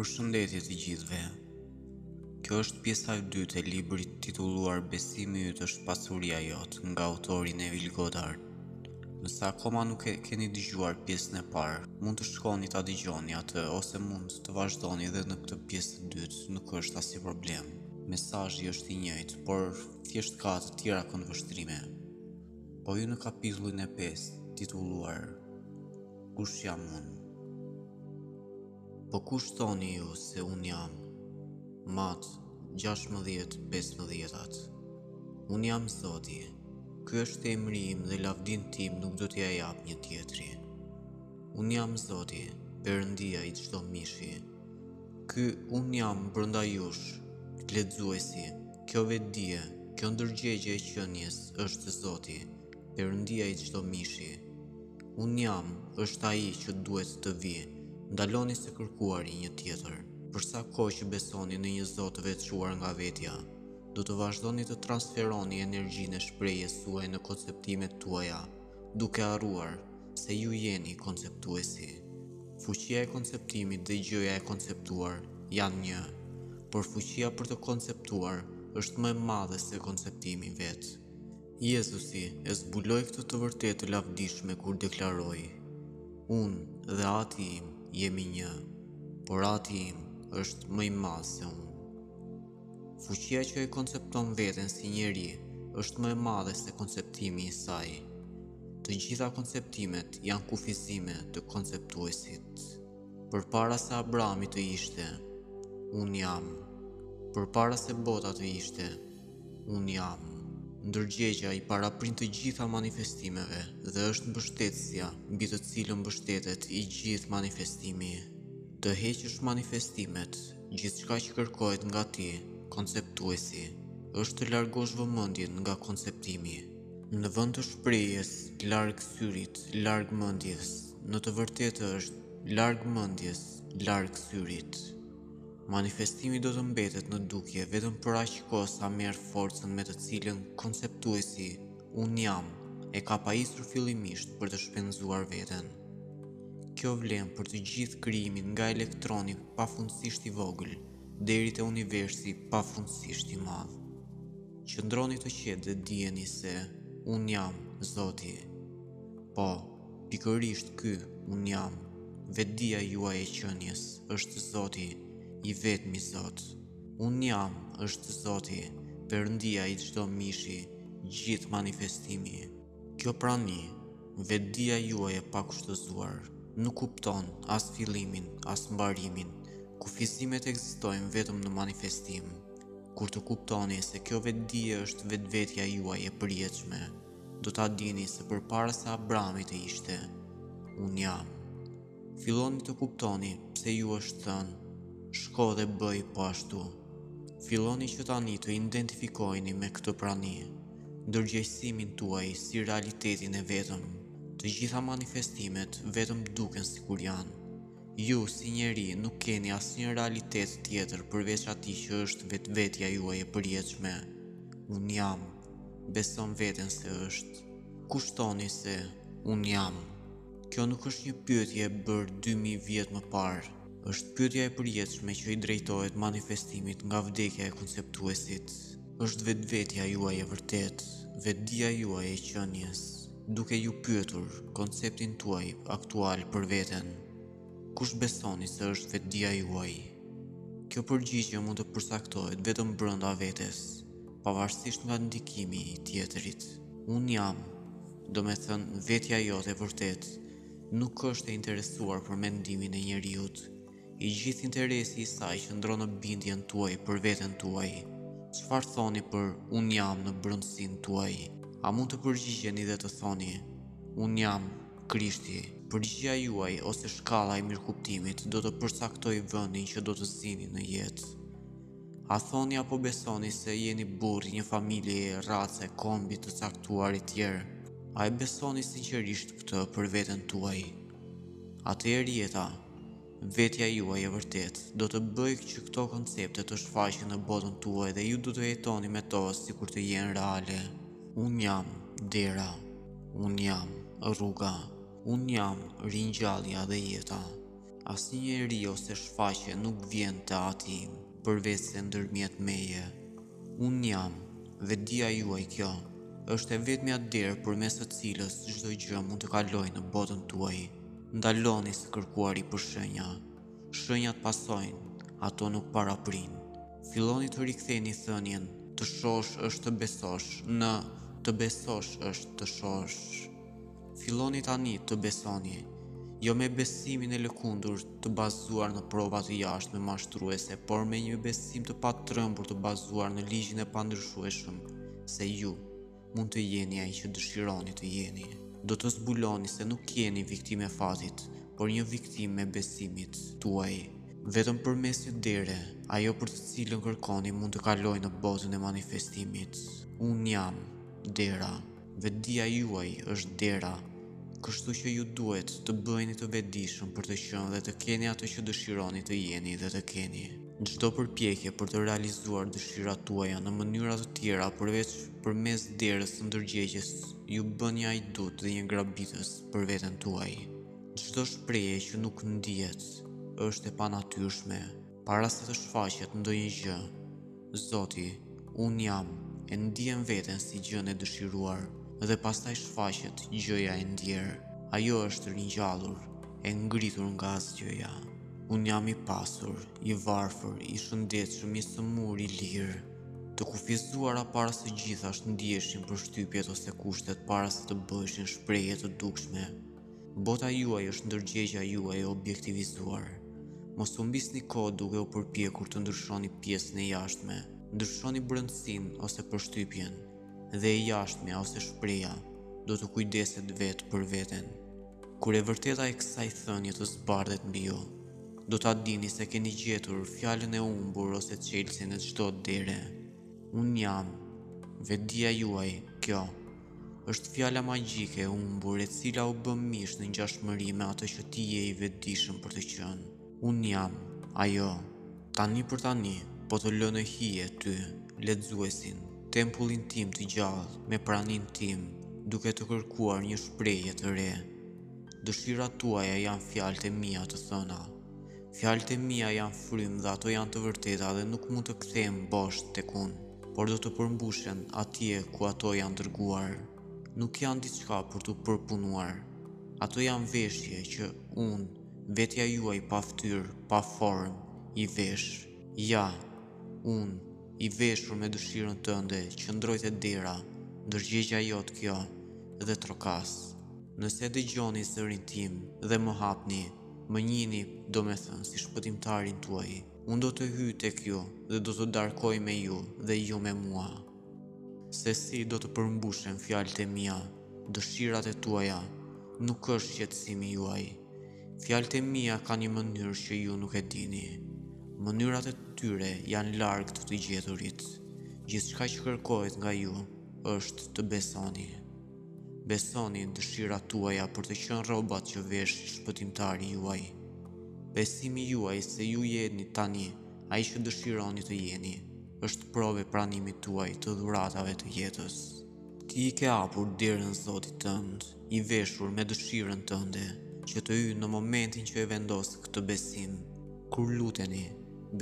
Përshëndetje të gjithve, kjo është pjesa e dytë e librit titulluar Besimi yt është pasuria jote nga autori Neville Goddard. Nëse akoma nuk e keni dëgjuar pjesën e parë, mund të shkoni ta dëgjoni atë ose mund të vazhdoni edhe në këtë pjesë të dytë, nuk është asnjë problem. Mesazhi është i njëjtë, por thjesht ka të tjera këndvështrime. Po ju në kapitullin e pestë, titulluar Kush jam unë? Po kush thoni ju se unë jam? Mat 16-15 Unë jam Zoti, ky është emri im dhe lavdinë time nuk do t'ia jap një tjetri. Unë jam Zoti, perëndia i çdo mishi. Ky unë jam brenda jush, lexuesi, kjo vetëdije, kjo ndërgjegje e qenies është Zoti, Perëndia i çdo mishi. Unë jam, është ai që duhet të vijë, ndaloni se kërkuari një tjetër. Për sa kohë që besoni në një Zot të veçuar nga vetja, do të vazhdoni të transferoni energjinë e shprehjes suaj në konceptimet tuaja. duke harruar se ju jeni konceptuesi. Fuqia e konceptimit dhe gjëja e konceptuar janë një, por fuqia për të konceptuar është më e madhe se konceptimi vetë. Jezusi e zbuloi këtë të vërtetë të lavdishme kur deklaroi, Unë dhe Ati im jemi një, por Ati im është më i madh se unë. Fuqia që e koncepton veten si njeri është më e madhe se konceptimi i saj. Të gjitha konceptimet janë kufizime të konceptuesit. Përpara se Abrahami të ishte, unë jam. Përpara se bota të ishte, unë jam. Ndërgjegja i paraprin të gjitha manifestimeve dhe është mbështetësja mbi të cilën mbështetet i gjithë manifestimi. Të heqësh manifestimet Gjithçka që kërkohet nga ti, konceptuesi, është të largosh vëmendjen nga konceptimi. Në vend të shprehjes larg syrit, larg mendjes, në të vërtetë është larg mendjes, larg syrit. Manifestimi do të mbetet në dukje vetëm për aq kohë sa merr forcën me të cilën konceptuesi Unë jam, e ka pajisur fillimisht për të shpenzuar veten. Kjo vlen për të gjithë krijimin nga elektroni pafundësisht i vogël deri te universi pafundësisht i madh. Qëndroni të qetë dhe dijeni se unë jam Zoti. Po, pikërisht ky unë jam. Vetëdija juaj e qenies është Zoti, i vetmi Zot. Unë jam, është Zoti, Perëndia i çdo mishi, gjithë manifestimi. Kjo prani, vetëdija juaj e pakushtëzuar, nuk kupton as fillimin, as mbarimin. Kufizimet ekzistojnë vetëm në manifestim. Kur të kuptoni se kjo vetëdije është vetvetja juaj e përjetshme, do ta dini se përpara se Abrahami të ishte, Unë jam. Filloni të kuptoni pse ju është thënë shko dhe bëj po ashtu. Filloni që tani të identifikoheni me këtë prani, ndërgjegjësimin tuaj si realitetin e vetëm. Të gjitha manifestimet vetëm duken sikur janë. Ju si njeri nuk keni asnjë realitet tjetër përveç atij që është vetvetja juaj e përjetshme. Unë jam. Beson veten se është. Kush thoni se unë jam. Kjo nuk është një pyetje e bërë dy mijë vjet më parë. Është pyetja e përjetshme që i drejtohet manifestimit nga vdekja e konceptuesit. Është vetvetja juaj e vërtetë, vetëdija juaj e qenies, duke ju pyetur konceptin tuaj aktual për veten. Kush besoni se është vetëdija juaj? Kjo përgjigje mund të përcaktohet vetëm brenda vetes. pavarësisht nga ndikimi i tjetrit. Unë jam, domethënë vetja jote e vërtetë, nuk është e interesuar për mendimin e njeriut. I gjithë interesi i saj qëndron në bindjen tuaj për veten tuaj. Çfarë thoni për unë jam në brendësinë tuaj? A mund të përgjigjeni dhe të thoni, Unë jam Krishti? Përgjigja juaj ose shkalla e mirëkuptimit do të përcaktojë vendin që do të zini në jetë. A thoni apo besoni se jeni burrë i një familjeje, race, kombi të caktuar e tjerë? A e besoni sinqerisht këtë për veten tuaj? Atëherë jeta, vetja juaj e vërtetë, do të bëjë që këto koncepte të shfaqen në botën tuaj dhe ju do të jetoni me to sikur të jenë reale. Unë jam dera. Unë jam rruga. Unë jam ringjallja dhe jeta. Asnjë njeri ose shfaqje nuk vjen te ati, përveçse ndërmjet meje. Unë jam, vetëdija juaj kjo, është e vetmja derë përmes së cilës çdo gjë mund të kalojë në botën tuaj. Ndaloni së kërkuari për shënja. Shënjat pasojnë, ato nuk paraprinë. Filloni të riktheni thënien, të shohësh është të besosh, në, të besosh është të shohësh. Filloni tani të besoni, jo me besimin e lëkundur të bazuar në prova të jashtme mashtruese, por me një besim të patrembur të bazuar në ligjin e pandryshueshëm se ju mund të jeni ai që dëshironi të jeni. Do të zbuloni se nuk jeni viktimë e fatit, por një viktimë e besimit tuaj. Vetëm përmes një dere, ajo për të cilën kërkoni mund të kalojë në botën e manifestimit. Unë jam dera. Vetëdija juaj është dera, kështu që ju duhet të bëheni të vetëdijshëm për të qenë dhe të keni atë që dëshironi të jeni dhe të keni. Çdo përpjekje për të realizuar dëshirat tuaja në mënyra të tjera përveç përmes derës të ndërgjegjes ju bën një hajdut dhe një grabitës për veten tuaj. Çdo shprehje që nuk ndihet është e panatyrshme. Para se të shfaqet ndonjë gjë, Zoti, unë jam, e ndien veten si gjënë e dëshiruar, dhe pastaj shfaqet gjëja e ndjerë. Ajo është ringjallur, e ngritur nga asgjëja. Unë jam i pasur, i varfër, i shëndetshëm, i sëmurë, i lirë. Të kufizuara para së gjithash ndiheshin përshtypjet ose kushtet para se të bëheshin shprehje të dukshme. Bota juaj është ndërgjegjja juaj e objektivizuar. Mos humbisni kohë duke u përpjekur të ndryshoni pjesën e jashtme. Ndryshoni brendësinë ose përshtypjen, dhe e jashtmja ose shprehja do të kujdeset vetë për veten. Kur e vërteta e kësaj thënie të zbardhet mbi ju, do ta dini se keni gjetur fjalën e humbur ose çelësin e çdo dere. Unë jam, vetëdija juaj, kjo. Është fjala magjike e humbur e cila u bë mish në ngjashmëri me atë që ti je i vetëdijshëm për të qenë. Unë jam, ajo. Tani për tani, po të lë në hije, ty, lexuesin, tempullin tim të gjallë, me praninë tim, duke të kërkuar një shprehje të re. Dëshirat tuaja janë fjalët e mia të thëna. Fjalët e mia janë frymë dhe ato janë të vërteta dhe nuk mund të kthehen bosh tek unë, por do të përmbushen atje ku ato janë dërguar. Nuk janë diçka për t'u përpunuar. Ato janë veshje që unë, vetja juaj pa fytyrë, pa formë, i vesh. Ja, unë, i veshur me dëshirën tënde, qëndroj te dera, ndërgjegjja jote kjo, dhe trokas. Nëse dëgjoni zërin tim dhe më hapni, Më njihni, domethënë, si shpëtimtarin tuaj. Unë do të hyj tek ju dhe do të darkoj me ju dhe ju me mua. Se si do të përmbushen fjalët e mia, dëshirat e tuaja nuk është shqetësimi juaj. Fjalët e mia kanë një mënyrë që ju nuk e dini. Mënyrat e tyre janë larg të të gjeturit. Gjithçka që kërkohet nga ju është të besoni. Besoni në dëshirat tuaja për të qenë rrobat që vesh shpëtimtari juaj. Besimi juaj se ju jeni tani ai që dëshironi të jeni, është provë e pranimit tuaj të dhuratave të jetës. Ti i ke hapur derën Zotit tënd, i veshur me dëshirën tënde, që të hyjë në momentin që e vendos këtë besim. Kur luteni,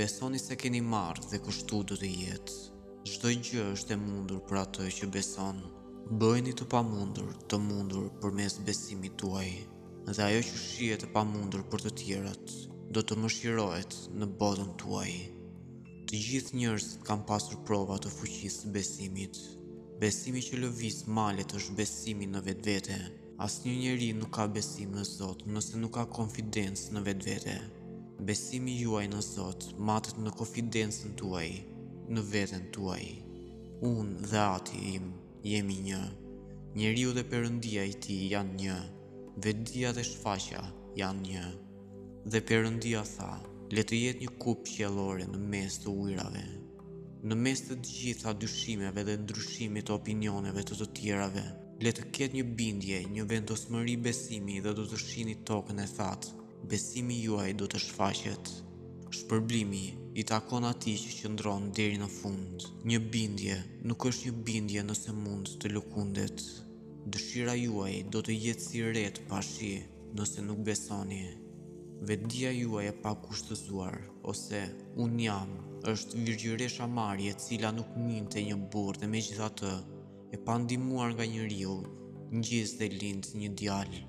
besoni se keni marrë dhe kështu do të jetë. Çdo gjë është e mundur për atë që beson. Bëjeni të pamundur të mundur përmes besimit tuaj, dhe ajo që shihet e pamundur për të tjerët do të mëshirohet në botën tuaj. Të gjithë njerëzit kanë pasur prova të fuqisë së besimit. Besimi që lëviz malet është besimi në vetvete. Asnjë njeri nuk ka besim në Zot nëse nuk ka konfidencë në vetvete. Besimi juaj në Zot matet në konfidencën tuaj në veten tuaj. Unë dhe ati im jemi një. Njeriu dhe Perëndia i tij janë një. Vetëdija dhe shfaqja janë një. Dhe Perëndia tha, Le të jetë një kupë qiellore në mes të ujërave. Në mes të të gjitha dyshimeve dhe ndryshimit të opinioneve të të tjerave, le të ketë një bindje, një vendosmëri besimi dhe do të shihni tokën e thatë. Besimi juaj do të shfaqet. Shpërblimi i takon atij që qëndron deri në fund. Një bindje nuk është një bindje nëse mund të lëkundet. Dëshira juaj do të jetë si retë pa shi nëse nuk besoni. Vetëdija juaj e pakushtëzuar ose unë jam është virgjëresha Mari e cila nuk njihte një burrë dhe megjithatë E pa ndihmuar nga njeriu, ngjiz dhe lind një djalë.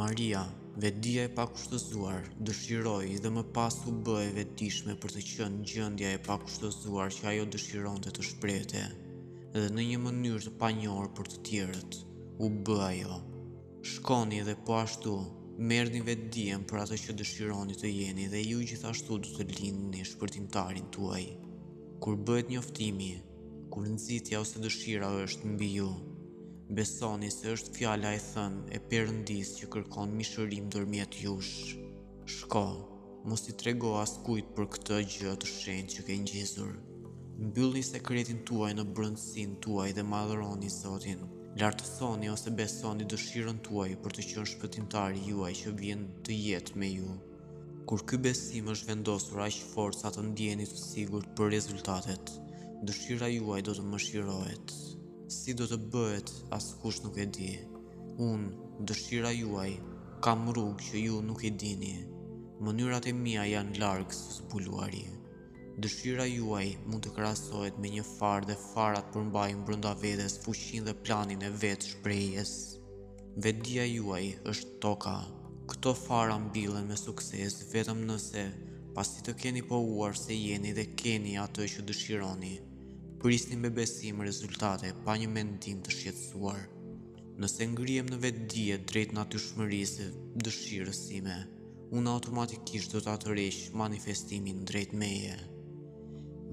Maria, vetëdija e pakushtëzuar, dëshiroi dhe më pas u bë e vetëdijshme për të qenë gjendja e pakushtëzuar që ajo dëshironte të shprehte, dhe në një mënyrë të panjohur për të tjerët, u bë ajo. Shkoni dhe po ashtu, merrni vetëdijen për atë që dëshironi të jeni dhe ju gjithashtu do të lindni shpëtimtarin tuaj. Kur bëhet njoftimi, Kur nxitja ose dëshira është mbi ju, besoni se është fjala e thënë e Perëndisë që kërkon mishërim nëpërmjet jush. Shko, mos i trego askujt për këtë gjë të shenjtë që ke ngjizur. Mbyllni sekretin tuaj në brendësinë tuaj dhe madhëroni Zotin. Lartësoni ose besoni dëshirën tuaj për të qenë shpëtimtari juaj që vjen të jetë me ju. Kur ky besim është vendosur aq fort sa të ndjeheni të sigurt për rezultatet, dëshira juaj do të mëshirohet. Si do të bëhet, askush nuk e di. Unë, dëshira juaj, kam rrugë që ju nuk i dini. Mënyrat e mia janë larg së zbuluari. Dëshira juaj mund të krahasohet me një farë dhe farat përmbajnë brenda vetes fuqinë dhe planin e vetëshprehjes. Vetëdija juaj është toka. Këto fara mbillen me sukses vetëm nëse, pasi të keni pohuar se jeni dhe keni atë që dëshironi, prisni me besim rezultate pa një mendim të shqetësuar. Nëse ngrihem në vetëdije drejt natyrshmërisë së dëshirës sime, unë automatikisht do ta tërheq manifestimin drejt meje.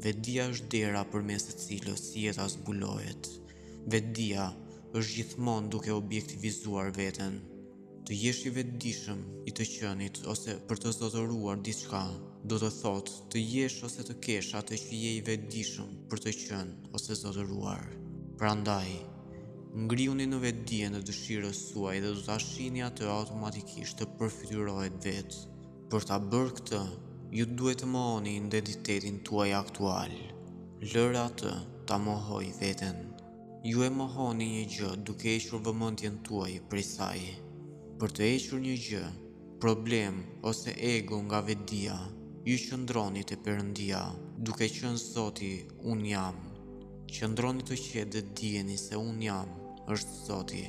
Vetëdija është dera përmes së cilës jeta zbulohet. Vetëdija është gjithmonë duke objektivizuar veten. Të jesh i vetëdijshëm i të qenit ose për të zotëruar diçka, do të thotë të jesh ose të kesh atë që je i vetëdijshëm për të qenë ose zotëruar. Prandaj, ngrihuni në vetëdijen e dëshirës suaj dhe do ta shihni atë automatikisht të përfytyrohet vetë. Për ta bërë këtë, ju duhet të mohoni identitetin tuaj aktual. Lëre atë ta mohojë veten. Ju e mohoni një gjë duke hequr vëmendjen tuaj prej saj. Për të hequr një gjë, problem ose ego nga vetëdija, ju qëndroni te Perëndia, duke qenë Zoti Unë Jam. Qëndroni të qetë dhe dijeni se Unë Jam është Zoti.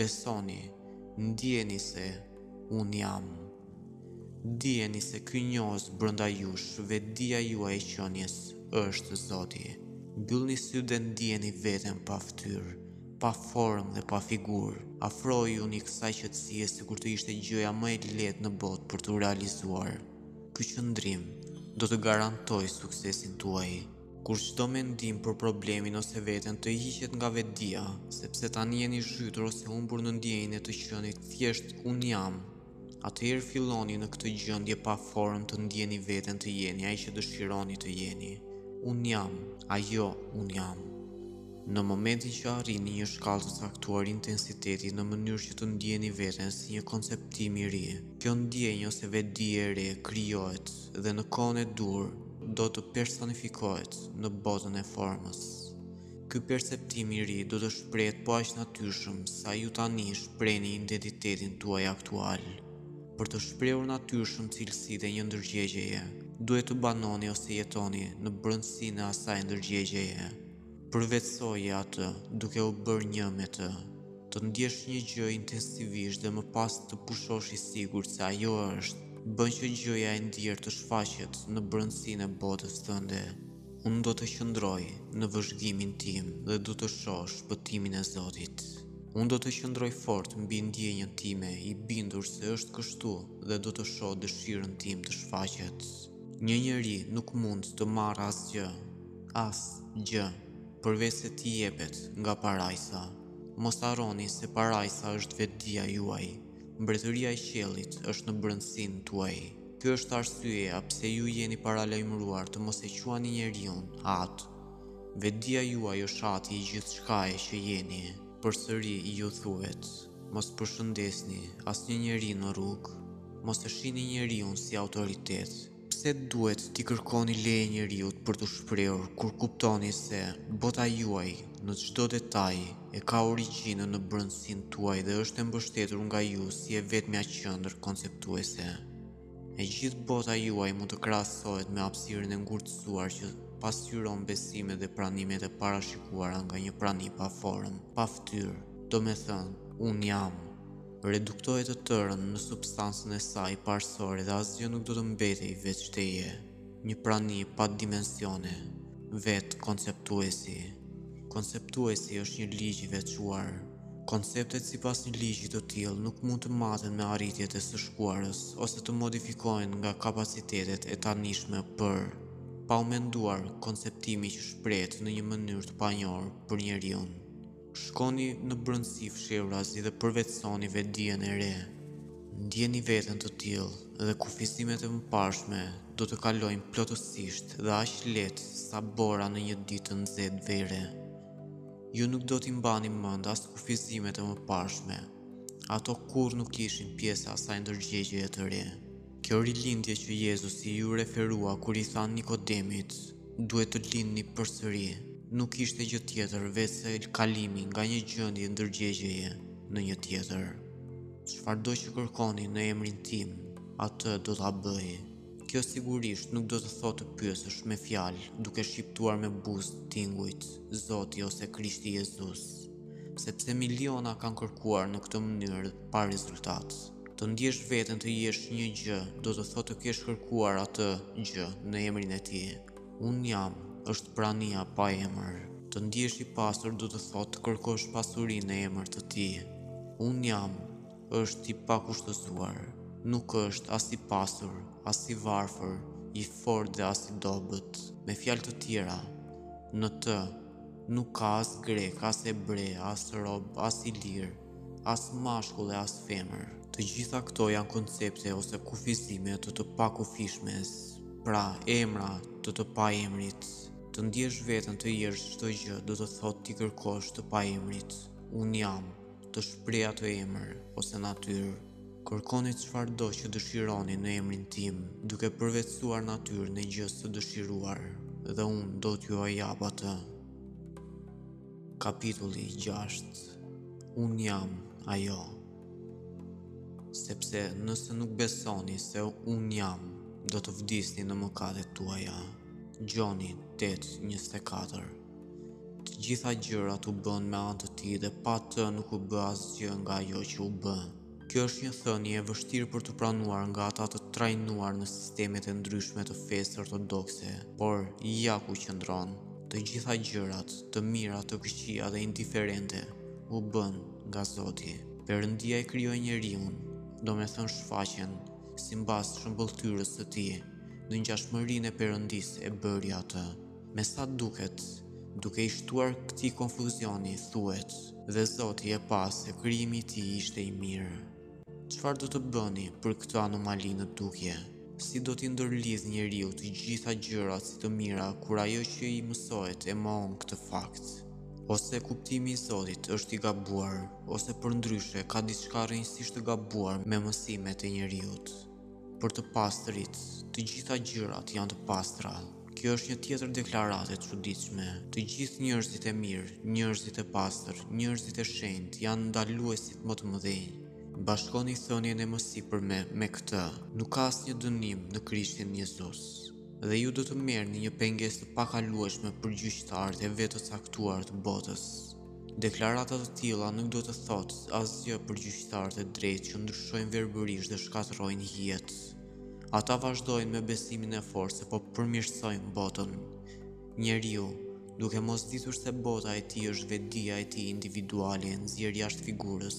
Besoni, ndjeni se Unë jam. Dijeni se ky njohës brenda jush vetëdija juaj e qenies është Zoti. Mbyllni sytë dhe ndjeni veten pa fytyrë, pa formë dhe pa figurë. Afrojuni kësaj qetësie sikur të ishte gjëja më e lehtë në botë për t'u realizuar. Ky qëndrim do të garantojë suksesin tuaj. Kur çdo mendim për problemin ose veten të hiqet nga vetëdija, sepse tani jeni zhytur ose humbur në ndjenjën e të qenit thjesht unë jam, atëherë filloni në këtë gjendje pa formë të ndjeni veten të jeni ai që dëshironi të jeni. Unë jam, ajo unë jam. Në momentin që arrini një shkallë të caktuar intensiteti në mënyrë që të ndjeni veten si një konceptim i ri, kjo ndjenjë ose vetëdije e re krijohet. dhe në kohën e duhur do të personifikohet në botën e formës. Ky perceptim i ri do të shprehet po aq natyrshëm sa ju tani shprehni identitetin tuaj aktual. Për të shprehur natyrshëm cilësitë e një ndërgjegjeje, duhet të banoni ose jetoni në brendësinë e asaj ndërgjegjeje. Përvetësoje atë, duke u bërë një me të. Të ndjesh një gjë intensivisht dhe më pas të pushosh i sigurt se ajo është, bën që gjëja e ndjerë të shfaqet në brendësinë e botës tënde. Unë do të qëndroj në vëzhgimin tim dhe do të shoh shpëtimin e Zotit. Unë do të qëndroj fort mbi ndjenjën time, i bindur se është kështu dhe do të shoh dëshirën tim të shfaqet. Një njeri nuk mund të marrë asgjë. As gjë, përveç se t'i jepet nga parajsa. Mos harroni se parajsa është vetëdija juaj. Mbretëria e qiellit është në brendësinë tuaj. Kjo është arsyeja pse ju jeni paralajmëruar të mos e quani njeriun atë. Vetëdija juaj është ati i gjithçkaje që jeni. Përsëri ju thuhet, Mos përshëndesni asnjë njeri në rrugë. Mos e shihni njeriun si autoritet. Pse duhet t'i kërkoni leje njeriut për t'u shprehur kur kuptoni se bota juaj në çdo detaj e ka origjinën në brendësinë tuaj dhe është e mbështetur nga ju si e vetmja qendër konceptuese? E gjithë bota juaj mund të krahasohet me hapësirën e ngurtësuar që pasqyron besimet dhe pranimet e parashikuara nga një prani pa formë, pa fytyrë, domethënë, unë jam. Reduktoje të tërën në substancën e saj parësore dhe asgjë nuk do të mbetej veç teje, një prani pa dimensione, vetë konceptuesi. Konceptuesi është një ligj i veçuar. Konceptet sipas një ligji të tillë nuk mund të maten me arritjet e së shkuarës ose të modifikohen nga kapacitetet e tanishme për pa u menduar konceptimi që shprehet në një mënyrë të panjohur për njeriun. Shkoni në brendësi fshehurazi dhe përvetësoni vetëdijen e re. Ndjeni veten të tillë dhe kufizimet e mëparshme do të kalojnë plotësisht dhe aq lehtë sa bora në një ditë të nxehtë vere. Ju nuk do t'i mbani mend as kufizimet e mëparshme, ato kurrë nuk ishin pjesë e asaj ndërgjegjeje të re. Kjo rilindje që Jezusi iu referua kur i tha Nikodemit, Duhet të lindni përsëri, nuk ishte gjë tjetër veçse kalimi nga një gjendje ndërgjegjeje në një tjetër. Çfarëdo që kërkoni në emrin tim, atë do ta bëj. Kjo sigurisht nuk do të thotë të pyesësh me fjalë duke shqiptuar me buzë tingujt Zoti ose Krishti Jezus, sepse miliona kanë kërkuar në këtë mënyrë pa rezultat. Të ndiesh veten të jesh një gjë, do të thotë të kesh kërkuar atë gjë në emrin e tij. Unë jam, është prania pa emër. Të ndihesh i pasur do të thotë të kërkosh pasuri në emër të tij. Unë jam, është i pakushtëzuar. Nuk është as i pasur, as i varfër, i fortë dhe as i dobët. Me fjalë të tjera, në të nuk ka as grek, as ebre, as rob, as i lirë. As mashkull e as femër. Të gjitha këto janë koncepte ose kufizime të të pakufishmes, pra emra të të paemrit. Të ndiesh veten të jesh çdo gjë do të thotë t'i kërkosh të paemrit. Unë jam, të shprehë atë emër ose natyrë. Kërkoni çfarëdo që dëshironi në emrin tim, duke përvetësuar natyrën e gjësë së dëshiruar, dhe unë do t'jua jap atë. Kapitulli 6 Unë jam ajo Sepse nëse nuk besoni se unë jam, do të vdisni në mëkatet tuaja. Gjoni 8.24 Të gjitha gjërat u bënë me anë të tij dhe pa të nuk u bë asgjë nga ajo që u bë. Kjo është një thënie e vështirë për t'u pranuar nga ata të trajnuar në sistemet e ndryshme të fesë ortodokse, por ja ku qëndron. Të gjitha gjërat, të mira, të këqija dhe indiferente, u bënë nga Zoti. Perëndia e krijoi njeriun, domethënë shfaqjen, simbas shëmbëlltyrës së tij, në ngjashmërinë e Perëndisë e bëri atë. Me sa duket, duke i shtuar këtij konfuzioni, thuhet, Dhe Zoti e pa se krijimi i tij ishte i mirë. Çfarë do të bëni për këtë anomali në dukje? Si do t'i ndërlidhë njeriu të gjitha gjërat si të mira kur ajo që i mësohet e mohon këtë fakt? Ose kuptimi i Zotit është i gabuar, ose përndryshe ka diçka rrënjësisht të gabuar me mësimet e njeriut. Për të pastërit, të gjitha gjërat janë të pastra. Kjo është një tjetër deklaratë e çuditshme. Të gjithë njerëzit e mirë, njerëzit e pastër, njerëzit e shenjtë janë ndaluesit më të mëdhenj. Bashkoni thënien e mësipërme me këtë, Nuk ka asnjë dënim në Krishtin Jezus. Dhe ju do të merrni një pengesë të pakalueshme për gjyqtarët e vetëcaktuar të botës. Deklarata të tilla nuk do të thotë asgjë për gjyqtarët e drejtë që ndryshojnë verbërisht dhe shkatërrojnë hijet. Ata vazhdojnë me besimin e fortë se po përmirësojnë botën. Njeriu, duke mos ditur se bota e tij është vetëdija e tij individuale, nxjerrë jashtë figurës,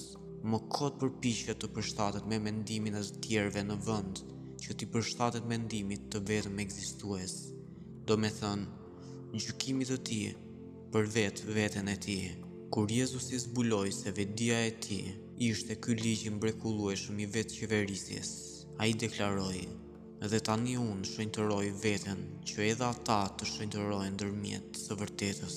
më kot përpiqet të përshtatet me mendimin e të tjerëve në vend që t'i përshtatet mendimit të vetëm ekzistues, domethënë gjykimit të tij. Për vetë veten e tij. Kur Jezusi zbuloi se vetëdija e tij ishte ky ligj i mrekullueshëm i vetëqeverisjes, ai deklaroi, Dhe tani unë shenjtëroj veten që edhe ata të shenjtërohen ndërmjet së vërtetës.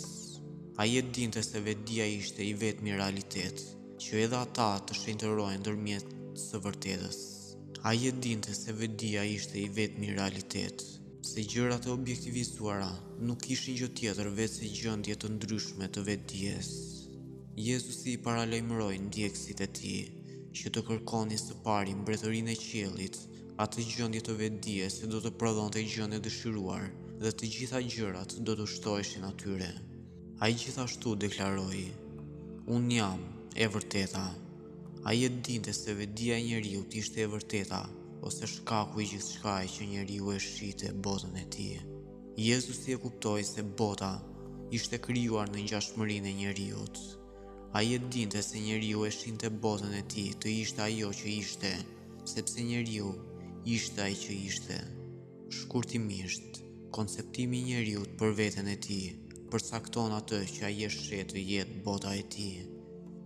Ai e dinte se vetëdija ishte i vetmi realitet, që edhe ata të shenjtërohen ndërmjet së vërtetës. Ai e dinte se vetëdija ishte i vetmi realitet. se gjërat e objektivizuara nuk ishin gjë tjetër veçse gjendje të ndryshme të vetëdijes. Jezusi i paralajmëroi ndjekësit e tij që të kërkonin së pari Mbretërinë e qiellit, atë gjendje të vetëdijes që do të prodhonte gjënë e dëshiruar dhe të gjitha gjërat do t'u shtoheshin atyre. Ai gjithashtu deklaroi, Unë jam e vërteta. Ai e dinte se vetëdija e njeriut ishte e vërteta, ose shkaku i gjithçkaje që njeriu e shihte botën e tij. Jezusi e kuptoi se bota ishte krijuar në ngjashmërinë e njeriut. Ai e dinte se njeriu e shihte botën e tij të ishte ajo që ishte, sepse njeriu ishte ai që ishte. Shkurtimisht, konceptimi i njeriut për veten e tij, përcakton atë që ai e sheh të jetë bota e tij.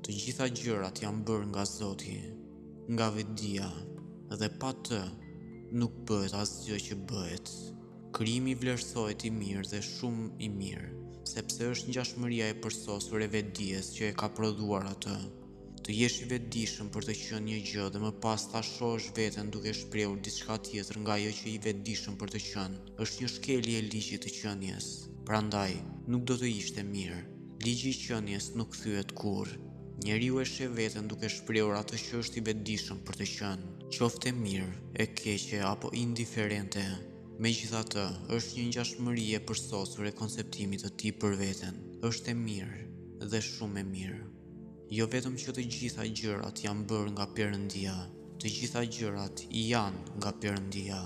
Të gjitha gjërat janë bërë nga Zoti, nga vetëdija, dhe pa të, nuk bëhet asgjë që bëhet. Krijimi vlerësohet i mirë dhe shumë i mirë, sepse është ngjashmëria e përsosur e vetëdijes që e ka prodhuar atë. Të jesh i vetëdijshëm për të qenë një gjë dhe më pas ta shohësh veten duke shprehur diçka tjetër nga ajo që je i vetëdijshëm për të qenë, është një shkelje e ligjit të qenies. Prandaj, nuk do të ishte mirë. Ligji i qenies nuk thyhet kurrë. Njeriu e sheh veten duke shprehur atë që është i vetëdijshëm për të qenë. Qoftë e mirë, e keqe apo indiferente, megjithatë, është një ngjashmëri e përsosur e konceptimit të tij për veten, është e mirë dhe shumë e mirë. Jo vetëm që të gjitha gjërat janë bërë nga Perëndia, të gjitha gjërat janë nga Perëndia.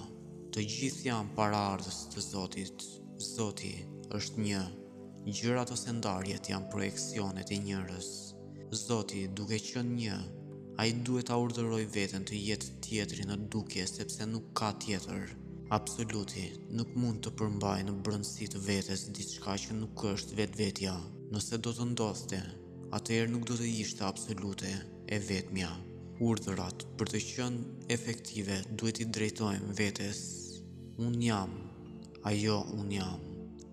Të gjithë janë paraardhës të Zotit. Zoti është një. Gjërat ose ndarjet janë projeksionet e njërës. Zoti, duke qenë një, ai duhet ta urdhërojë veten të jetë tjetri në dukje sepse nuk ka tjetër. Absoluti, nuk mund të përmbajë në brendësi të vetes diçka që nuk është vetvetja. Nëse do të ndodhte, atëherë nuk do të ishte absolute e vetmja. Urdhërat për të qenë efektive duhet t'i drejtojmë vetes. Unë jam, ajo unë jam,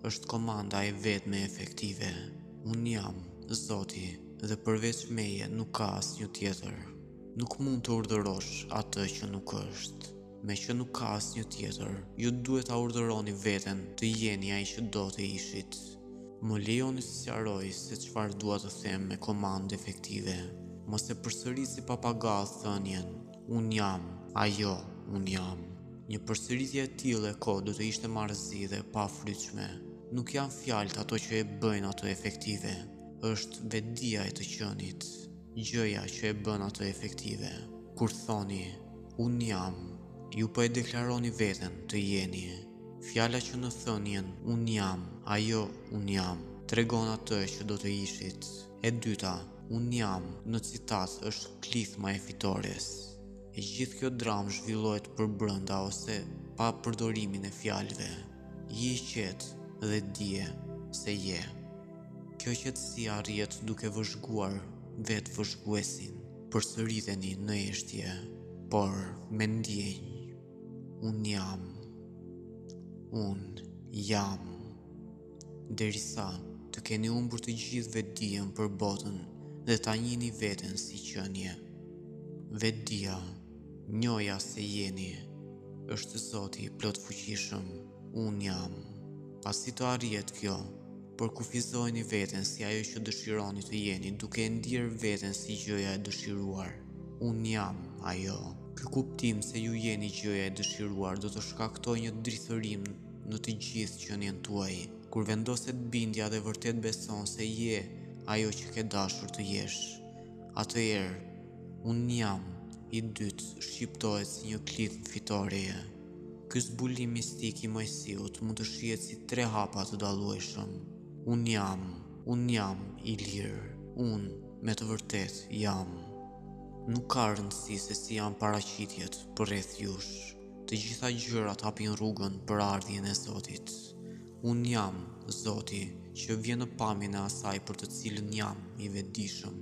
është komanda e vetme efektive. Unë jam, Zoti, dhe përveç meje nuk ka asnjë tjetër. Nuk mund të urdhërosh atë që nuk është. Meqë nuk ka asnjë tjetër, ju duhet ta urdhëroni veten të jeni ai që do të ishit. Më lejoni të sqaroj se çfarë dua të them me komandë efektive. Mos e përsërit si papagall thënien, unë jam, ajo, unë jam. Një përsëritje e tillë e kotë do të ishte marrëzi dhe e pafrytshme. Nuk janë fjalët ato që e bëjnë atë efektive, është vetëdija e të qenit. Gjëja që e bën atë efektive, kur thoni, unë jam, ju po e deklaroni veten të jeni. Fjala që në thënien, unë jam, ajo, unë jam, tregon atë që do të ishit. E dyta, unë jam, në citat është klithma e fitores. E gjithë kjo dramë zhvillohet përbrenda ose pa përdorimin e fjalëve. Ji i qetë dhe dije se je. Kjo qetësi arrihet duke vëzhguar vetë vëzhguesin. Përsëriteni në heshtje, por me ndjenjë. Unë jam. Unë jam. Derisa të keni humbur të gjithë vetëdijen për botën dhe ta njihni veten si qenie. Vetëdija, njohja se jeni, është Zoti i plotfuqishëm. Unë jam. Pasi të arrihet kjo, përkufizojeni veten si ajo që dëshironi të jeni, duke e ndier veten si gjëja e dëshiruar. Unë jam ajo. Ky kuptim se ju jeni gjëja e dëshiruar do të shkaktojë një drithërim në të gjithë qenien tuaj. Kur vendoset bindja dhe vërtet beson se je ajo që ke dashur të jesh, atëherë unë jam i dytë shqiptohet si një klithmë fitoreje. Ky zbulim mistik i Moisiut mund të shihet si tre hapa të dallueshëm. Unë jam, unë jam i lirë, unë me të vërtetë jam. Nuk ka rëndësi se si janë paraqitjet përreth jush, të gjitha gjërat hapin rrugën për ardhjen e Zotit. Unë jam Zoti që vjen në pamjen e asaj për të cilën jam i vetëdijshëm.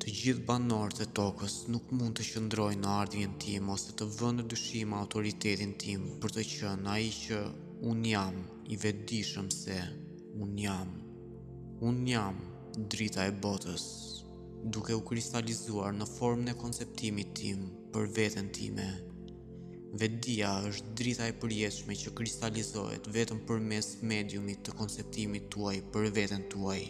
Të gjithë banorët e tokës nuk mund të qëndrojnë në ardhjen time ose të vënë në dyshim autoritetin tim për të qenë ai që Unë jam i vetëdijshëm se Unë jam. Unë jam drita e botës, duke u kristalizuar në formën e konceptimit tim për veten time. Vetëdija është drita e përjetshme që kristalizohet vetëm përmes mediumit të konceptimit tuaj për veten tuaj.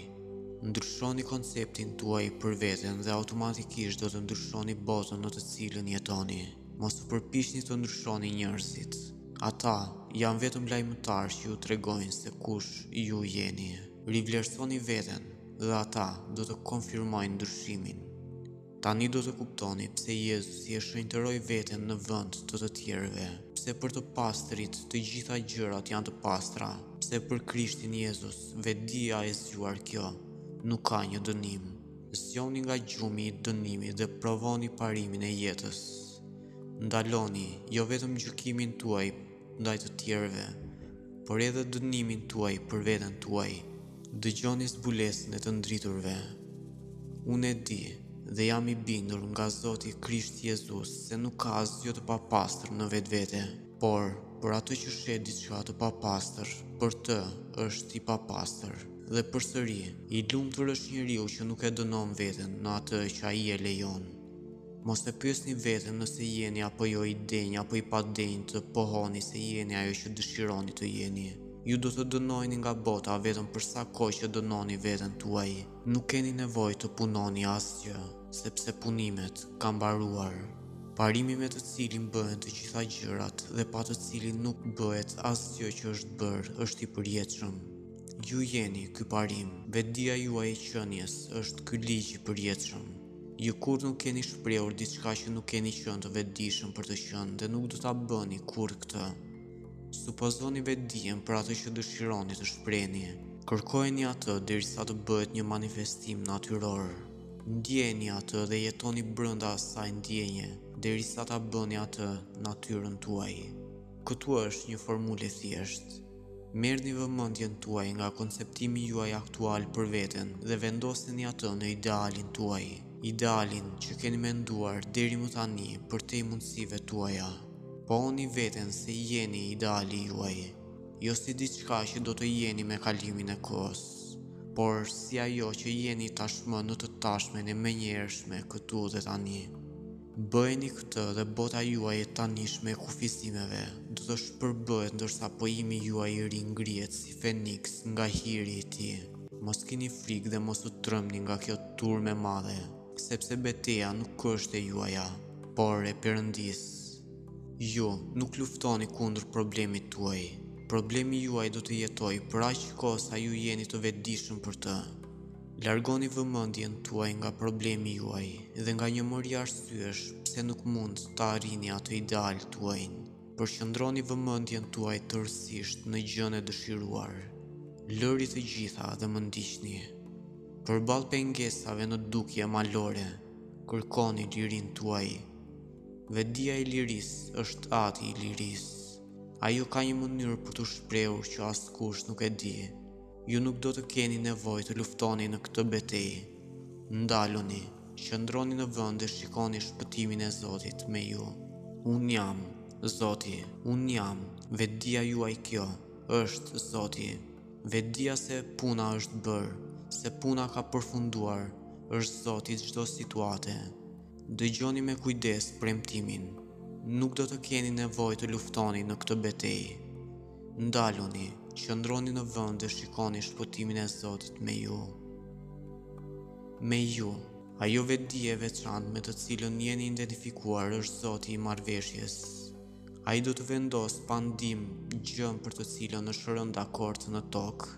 Ndryshoni konceptin tuaj për veten dhe automatikisht do të ndryshoni botën në të cilën jetoni. Mos u përpiqni të ndryshoni njerëzit. Ata janë vetëm lajmëtarë që ju tregojnë se kush ju jeni. Rivlerësoni veten dhe ata do të konfirmojnë ndryshimin. Tani do të kuptoni pse Jezusi e shenjtëroi veten në vend të të tjerëve, pse për të pastrit të gjitha gjërat janë të pastra, pse për Krishtin Jezus, vedija e zgjuar kjo, nuk ka një dënim. Zgjoni nga gjumi i dënimit dhe provoni parimin e jetës. Ndaloni, jo vetëm gjykimin tuaj, ndaj të tjerëve, por edhe dënimin tuaj për veten tuaj, dëgjoni zbulesën e të ndriturve. Unë e di dhe jam i bindur nga Zoti Krisht Jezus se nuk ka asgjë të papastër në vetvete, por për atë që sheh diçka të papastër, për të është i papastër. Dhe përsëri, i lumtur është njeriu që nuk e dënon veten në atë që ai e lejon. Mos e pyesni veten nëse jeni apo jo i denjë apo i padenjë të pohoni se jeni ajo që dëshironi të jeni. Ju do të dënoheni nga bota vetëm për sa kohë që dënoni veten tuaj. Nuk keni nevojë të punoni asgjë, sepse punimet kanë mbaruar. Parimi me të cilin bëhen të gjitha gjërat dhe pa të cilin nuk bëhet asgjë që është bërë është i përjetshëm. Ju jeni ky parim, vedija juaj e qenies është ky ligj i përjetshëm. Ju kurrë nuk keni shprehur diçka që nuk keni qenë të vetëdijshëm për të qenë dhe nuk do ta bëni kurrë këtë. Supozoni vetëdijen për atë që dëshironi të shprehni. Kërkojeni atë derisa të bëhet një manifestim natyror. Ndjeni atë dhe jetoni brenda asaj ndjenje derisa ta bëni atë natyrën tuaj. Këtu është një formulë e thjeshtë. Merrni vëmendjen tuaj nga konceptimi juaj aktual për veten dhe vendoseni atë në idealin tuaj, idealin që keni menduar deri më tani përtej mundësive tuaja. Pohoni veten se jeni ideali juaj, jo si diçka që do të jeni me kalimin e kohës, por si ajo që jeni tashmë në të tashmen e menjëhershme këtu dhe tani. Bëjeni këtë dhe bota juaj e tanishme e kufizimeve do të shpërbëhet ndërsa pohimi juaj i ri ngrihet si feniks nga hiri i tij. Mos keni frikë dhe mos u trëmbni nga kjo turmë e madhe, sepse beteja nuk është e juaja, por e Perëndisë. Ju nuk luftoni kundër problemit tuaj. Problemi juaj do të jetojë për aq kohë sa ju jeni të vetëdijshëm për të. Largoni vëmendjen tuaj nga problemi juaj dhe nga një mori arsyesh pse nuk mund ta arrini atë ideal tuajin. Përqendroni vëmendjen tuaj tërësisht në gjënë e dëshiruar. Lëri të gjitha dhe më ndiqni. Përballë pengesave në dukje malore, kërkoni lirinë tuaj. Vedija e lirisë është ati i lirisë. Ajo ka një mënyrë për t'u shprehur që askush nuk e di. Ju nuk do të keni nevojë të luftoni në këtë betejë. Ndaluni, qëndroni në vend dhe shikoni shpëtimin e Zotit me ju. Unë jam Zoti, unë jam vetëdia juaj kjo është Zoti. Vetëdia se puna është bërë, se puna ka përfunduar, është Zoti çdo situate. Dëgjoni me kujdes premtimin. Nuk do të keni nevojë të luftoni në këtë betejë. Ndaluni, qëndroni në vend dhe shikoni shpëtimin e Zotit me ju. Me ju, ajo vetëdije e veçantë me të cilën jeni identifikuar është Zoti i marrëveshjes. Ai do të vendosë pa ndihmë gjënë për të cilën është rënë dakord në tokë.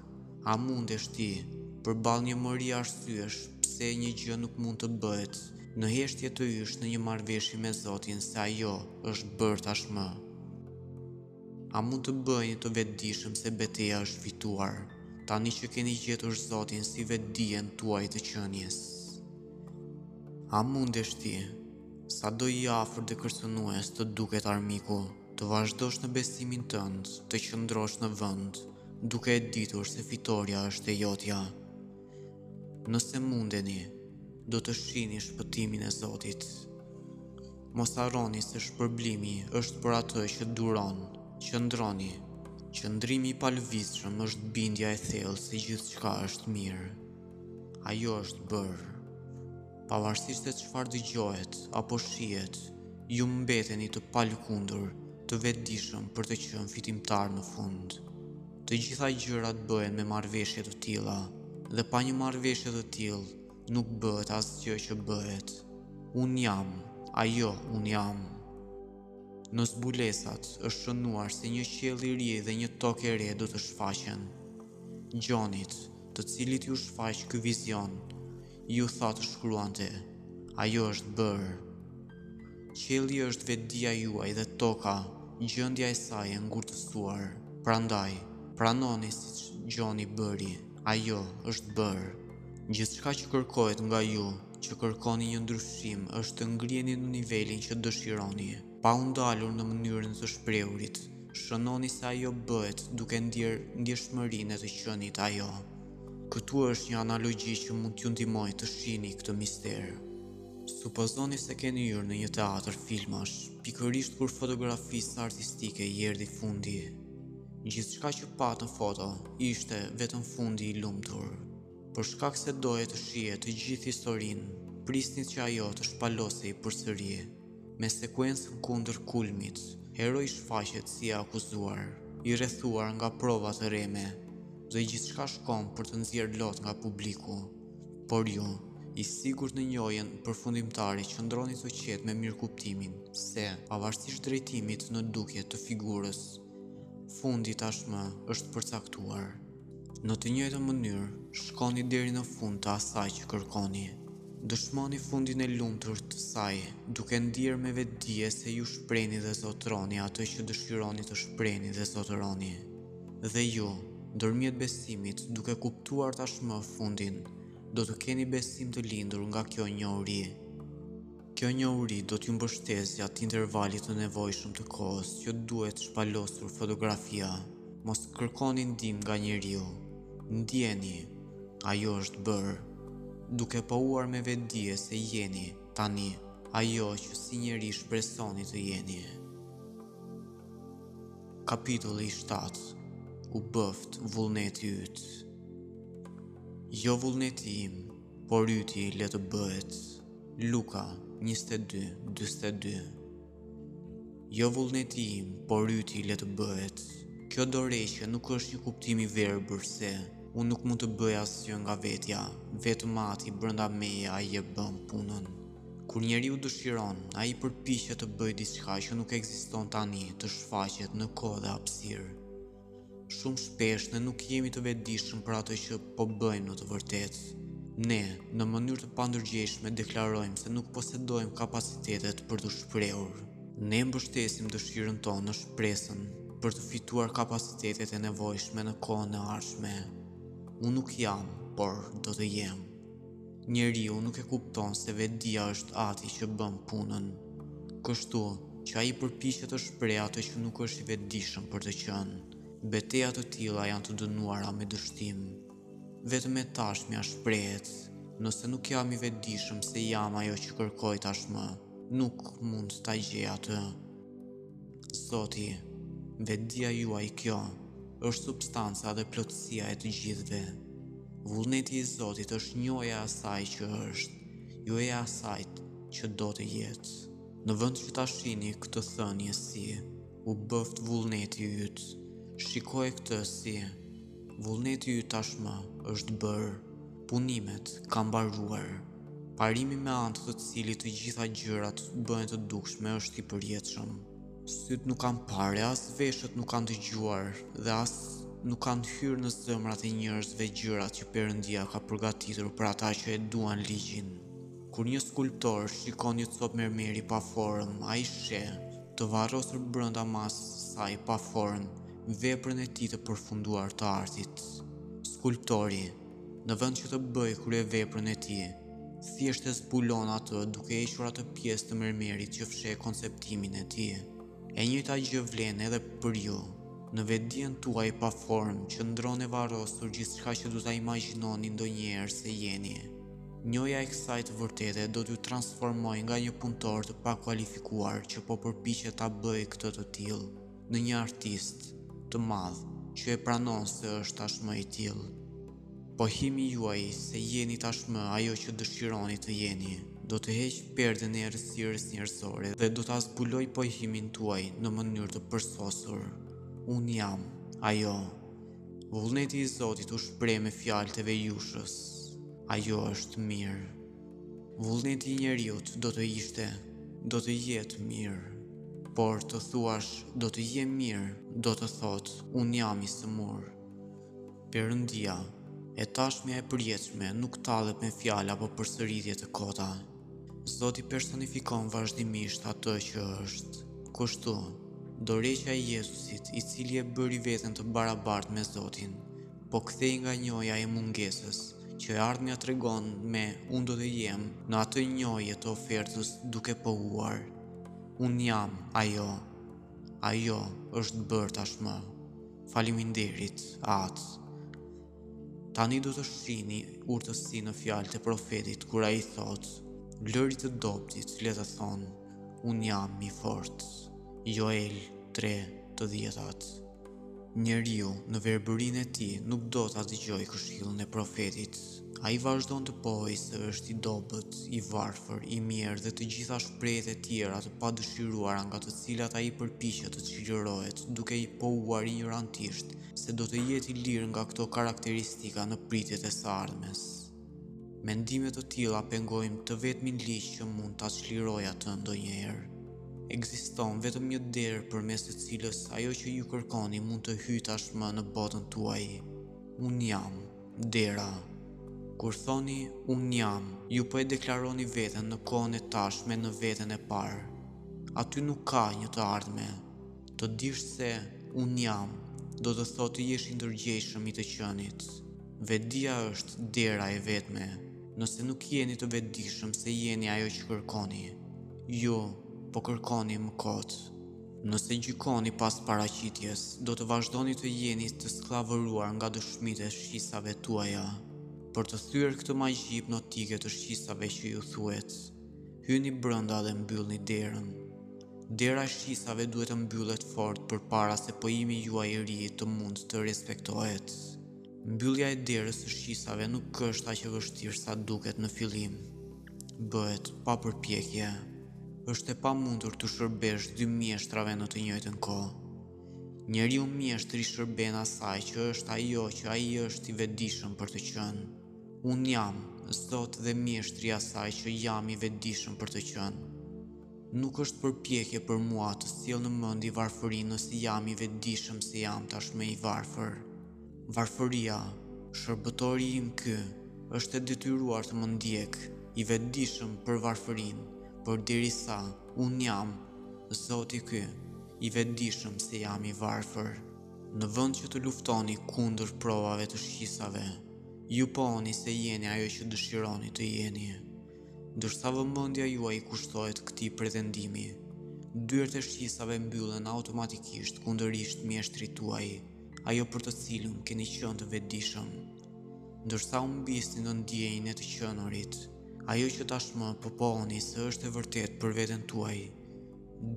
A mundesh ti, përballë një morie arsyesh, pse një gjë nuk mund të bëhet, në heshtje të hysh në një marrëveshje me Zotin se ajo është bërë tashmë. A mund të bëheni të vetëdijshëm se beteja është fituar, tani që keni gjetur Zotin si vetëdijen tuaj të qenies? A mundesh ti, sado i afërt dhe kërcënues të duket armiku, të vazhdosh në besimin tënd, të qëndrosh në vend, duke e ditur se fitorja është e jotja? Nëse mundeni, do të shihni shpëtimin e Zotit. Mos harroni se shpërblimi është për atë që duron. Qëndroni. Qëndrimi i palëvizshëm është bindja e thellë se gjithçka është mirë. Ajo është bërë. Pavarësisht se çfarë dëgjohet apo shihet, ju mbeteni të palëkundur, të vetëdijshëm për të qenë fitimtarë në fund. Të gjitha gjërat bëhen me marrëveshje të tilla, dhe pa një marrëveshje të tillë, Nuk bëhet asgjë që bëhet. Unë jam, ajo unë jam. Në zbulesat është shënuar se një qiell i ri dhe një tokë e re do të shfaqen. Gjonit, të cilit iu shfaq ky vizion, iu tha të shkruante, ajo është bërë. Qielli është vetëdia juaj dhe toka, gjendja e saj e ngurtësuar. Prandaj, pranoni siç Gjoni bëri. Ajo është bërë. Gjithçka që kërkohet nga ju, që kërkoni një ndryshim, është të ngriheni në nivelin që dëshironi, pa u ndalur në mënyrën e të shprehurit. Shënoni se ajo bëhet duke ndjerë ndjeshmërinë e të qenit ajo. Këtu është një analogji që mund t'ju ndihmojë të shihni këtë mister. Supozoni se keni hyrë në një teatër filmash, pikërisht kur fotografisë artistike i erdhi fundi. Gjithçka që patë në foto ishte vetëm fundi i lumtur. Për shkak se doje të shihje të gjithë historinë, prisnit që ajo të shpalosej përsëri. Me sekuencën kundër kulmit, heroi shfaqet si i akuzuar, i rrethuar nga prova të rreme, dhe gjithçka shkon për të nxjerrë lot nga publiku. Por ju, i sigurt në njohjen përfundimtare qëndroni të qetë me mirëkuptimin se, pavarësisht drejtimit në dukje të figurës, fundi tashmë është përcaktuar. Në të njëjtën mënyrë, shkoni deri në fund të asaj që kërkoni. Dëshmoni fundin e lumtur të saj, duke ndier me vetëdije se ju shprehni dhe zotëroni atë që dëshironi të shprehni dhe zotëroni. Dhe ju, ndërmjet besimit, duke kuptuar tashmë fundin, do të keni besim të lindur nga kjo njohuri. Kjo njohuri do t'ju mbështesë gjatë intervalit të nevojshëm të kohës që duhet shpalosur fotografia. Mos kërkoni ndihmë nga njeriu. Ndjeni. Ajo është bërë. Duke pohuar me vetëdije se jeni, tani, ajo që si njeri shpresoni të jeni. Kapitulli i shtatë u bëftë vullneti yt. Jo vullneti im, por yti le të bëhet. Luka 22:22. Jo vullneti im, por yti le të bëhet. Kjo dorëheqje nuk është një kuptim i verbër se unë nuk mund të bëj asgjë nga vetja, vetëm Ati brenda meje ai e bën punën. Kur njeriu dëshiron, ai përpiqet të bëjë diçka që nuk ekziston tani, të shfaqet në kohë dhe hapësirë. Shumë shpesh ne nuk jemi të vetëdijshëm për atë që po bëjmë në të vërtetë. Ne, në mënyrë të pandërgjegjshme, deklarojmë se nuk posedojmë kapacitetet për t'u shprehur. Ne mbështesim dëshirën tonë në shpresën për të fituar kapacitetet e nevojshme në kohën e ardhshme. Unë nuk jam, por do të jem. Njeriu nuk e kupton se vetëdija është ati që bën punën, kështu që ai përpiqet të shprehë atë që nuk është i vetëdijshëm për të qenë. Beteja të tilla janë të dënuara me dështim. Vetëm e tashmja shprehet. Nëse nuk jam i vetëdijshëm se jam ajo që kërkoj tashmë, nuk mund ta gjej atë. Zoti, vetëdija juaj kjo është substanca dhe plotësia e të gjithëve. Vullneti i Zotit është njohja asaj që është, jo e asaj që do të jetë. Në vend që ta shihni këtë thënie si, u bëftë vullneti yt, shikoje këtë si, Vullneti yt tashmë është bërë, punimet kanë mbaruar. Parimi me anë të të cilit të gjitha gjërat bëhen të dukshme është i përjetshëm. Sytë nuk kanë parë e as veshët nuk kanë dëgjuar dhe as nuk kanë hyrë në zemrat e njerëzve gjërat që Perëndia ka përgatitur për ata që e duan ligjin. Kur një skulptor shikon një copë mermeri pa formë, ai sheh, të varrosur brenda masës së saj pa formë, veprën e tij të përfunduar të artit. Skulptori, në vend që të bëjë kryeveprën e tij, thjesht e zbulon atë duke hequr atë pjesë të mermerit që fsheh konceptimin e tij. E njëjta gjë vlen edhe për ju, në vetëdijen tuaj pa formë qëndron e varrosur gjithçka që do ta imagjinoni ndonjëherë se jeni. Njohja e kësaj të vërtete do t'ju transformojë nga një punëtor të pakualifikuar që po përpiqet ta bëjë këtë të tillë, në një artist të madh që e pranon se është tashmë i tillë. Pohimi juaj se jeni tashmë ajo që dëshironi të jeni, do të heqë perden e errësirës njerëzore dhe do ta zbulojë pohimin tuaj në mënyrë të përsosur. Unë jam ajo. Vullneti i Zotit u shpreh me fjalët e vejushës. Ajo është mirë. Vullneti i njeriut do të ishte, do të jetë mirë. Por të thuash do të jem mirë, do të thotë unë jam i sëmurë. Perëndia, e tashmja e përjetshme nuk tallet me fjalë apo përsëritje të kota. Zoti personifikon vazhdimisht atë që është. Kështu, dorëheqja e Jezusit, i cili e bëri veten të barabartë me Zotin, Po kthej nga njohja e mungesës, që e ardhmja tregon me unë do të jem në atë njohje të ofertës duke pohuar. Unë jam ajo. Ajo është bërë tashmë. Faleminderit, Atë. Tani do të shihni urtësi në fjalët e profetit kur ai thotë, Lëri të dobëtit le të thonë, unë jam i fortë. Joel 3 të dhjetat. Njeriu, në verbërinë e tij, nuk do ta dëgjojë këshillën e profetit. Ai vazhdon të pohojë se është i dobët, i varfër, i mjerë dhe të gjitha shprehjet e tjera të padëshiruara nga të cilat ai përpiqet të çlirohet duke pohuar injorantisht se do të jetë i lirë nga këto karakteristika në pritjet e së ardhmes. Mendime të tilla pengojnë të vetmin ligj që mund ta çlirojë atë ndonjëherë. Ekziston vetëm një derë përmes së cilës ajo që ju kërkoni mund të hyjë tashmë në botën tuaj. Unë jam dera. Kur thoni unë jam, ju po e deklaroni veten në kohën e tashme në veten e parë. Aty nuk ka një të ardhme. Të dish se unë jam, do të thotë të jesh i ndërgjegjshëm i të qenit. Vetëdija është dera e vetme. Nëse nuk jeni të vetëdijshëm se jeni ajo që kërkoni, ju po kërkoni më kot. Nëse gjykoni pas paraqitjes, do të vazhdoni të jeni të skllavëruar nga dëshmitë e shqisave tuaja. Për të thyer këtë magji hipnotike të shqisave që ju thuhet, hyni brenda dhe mbyllni derën. Dera e shqisave duhet të mbyllet fort përpara se pohimi juaj i ri të mund të respektohet. Mbyllja e derës së shqisave nuk është aq e vështirë sa duket në fillim. Bëhet pa përpjekje. Është e pamundur t'u shërbesh dy mjeshtrave në të njëjtën kohë. Njeriu mjeshtër i shërben asaj që është ajo që ai është i vetëdijshëm për të qenë. Unë jam zot dhe mjeshtër i asaj që jam i vetëdijshëm për të qenë. Nuk është përpjekje për mua të sjell në mendje varfëri nëse jam i vetëdijshëm se jam tashmë i varfër. Varfëria, shërbëtori im ky, është e detyruar të më ndjekë, i vetëdijshëm për varfërinë, përderisa unë jam, zoti ky, i vetëdijshëm se jam i varfër. Në vend që të luftoni kundër provave të shqisave, ju pohoni se jeni ajo që dëshironi të jeni. Ndërsa vëmendja juaj kushtohet këtij pretendimi, dyert e shqisave mbyllen automatikisht kundërisht mjeshtrit tuaj, ajo për të cilën keni qenë të vetëdijshëm. Ndërsa humbisni në ndjenjën e të qenurit, ajo që tashmë po pohoni se është e vërtetë për veten tuaj,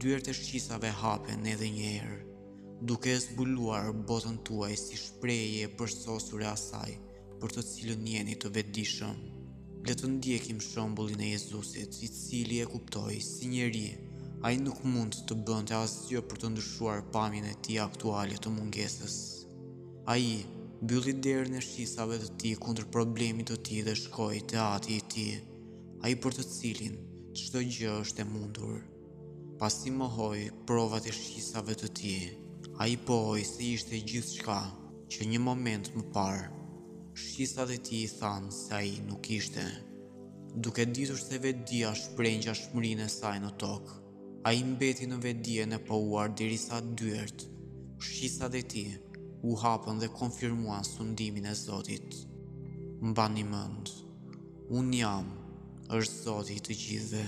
dyert e shqisave hapen edhe një herë, duke zbuluar botën tuaj si shprehje e përsosur e asaj për të cilën jeni të vetëdijshëm. Le të ndjekim shembullin e Jezusit, i cili e kuptoi si njeri, ai nuk mund të bënte asgjë për të ndryshuar pamjen e tij aktuale të mungesës. Ai mbylli derën e shqisave të tij kundër problemit të tij dhe shkoi te ati i tij, ai për të cilin, çdo gjë është e mundur. Pasi mohoi provat e shqisave të tij, ai pohoi se ishte gjithçka që një moment më parë shqisat e tij i thanë se ai nuk ishte. Duke ditur se vetëdija shpreh ngjashmërinë e saj në tokë, ai mbeti në vetëdijen e pohuar derisa dyert, shqisat e tij, u hapën dhe konfirmuan sundimin e Zotit. Mbani mend, Unë jam, është Zoti i të gjithëve.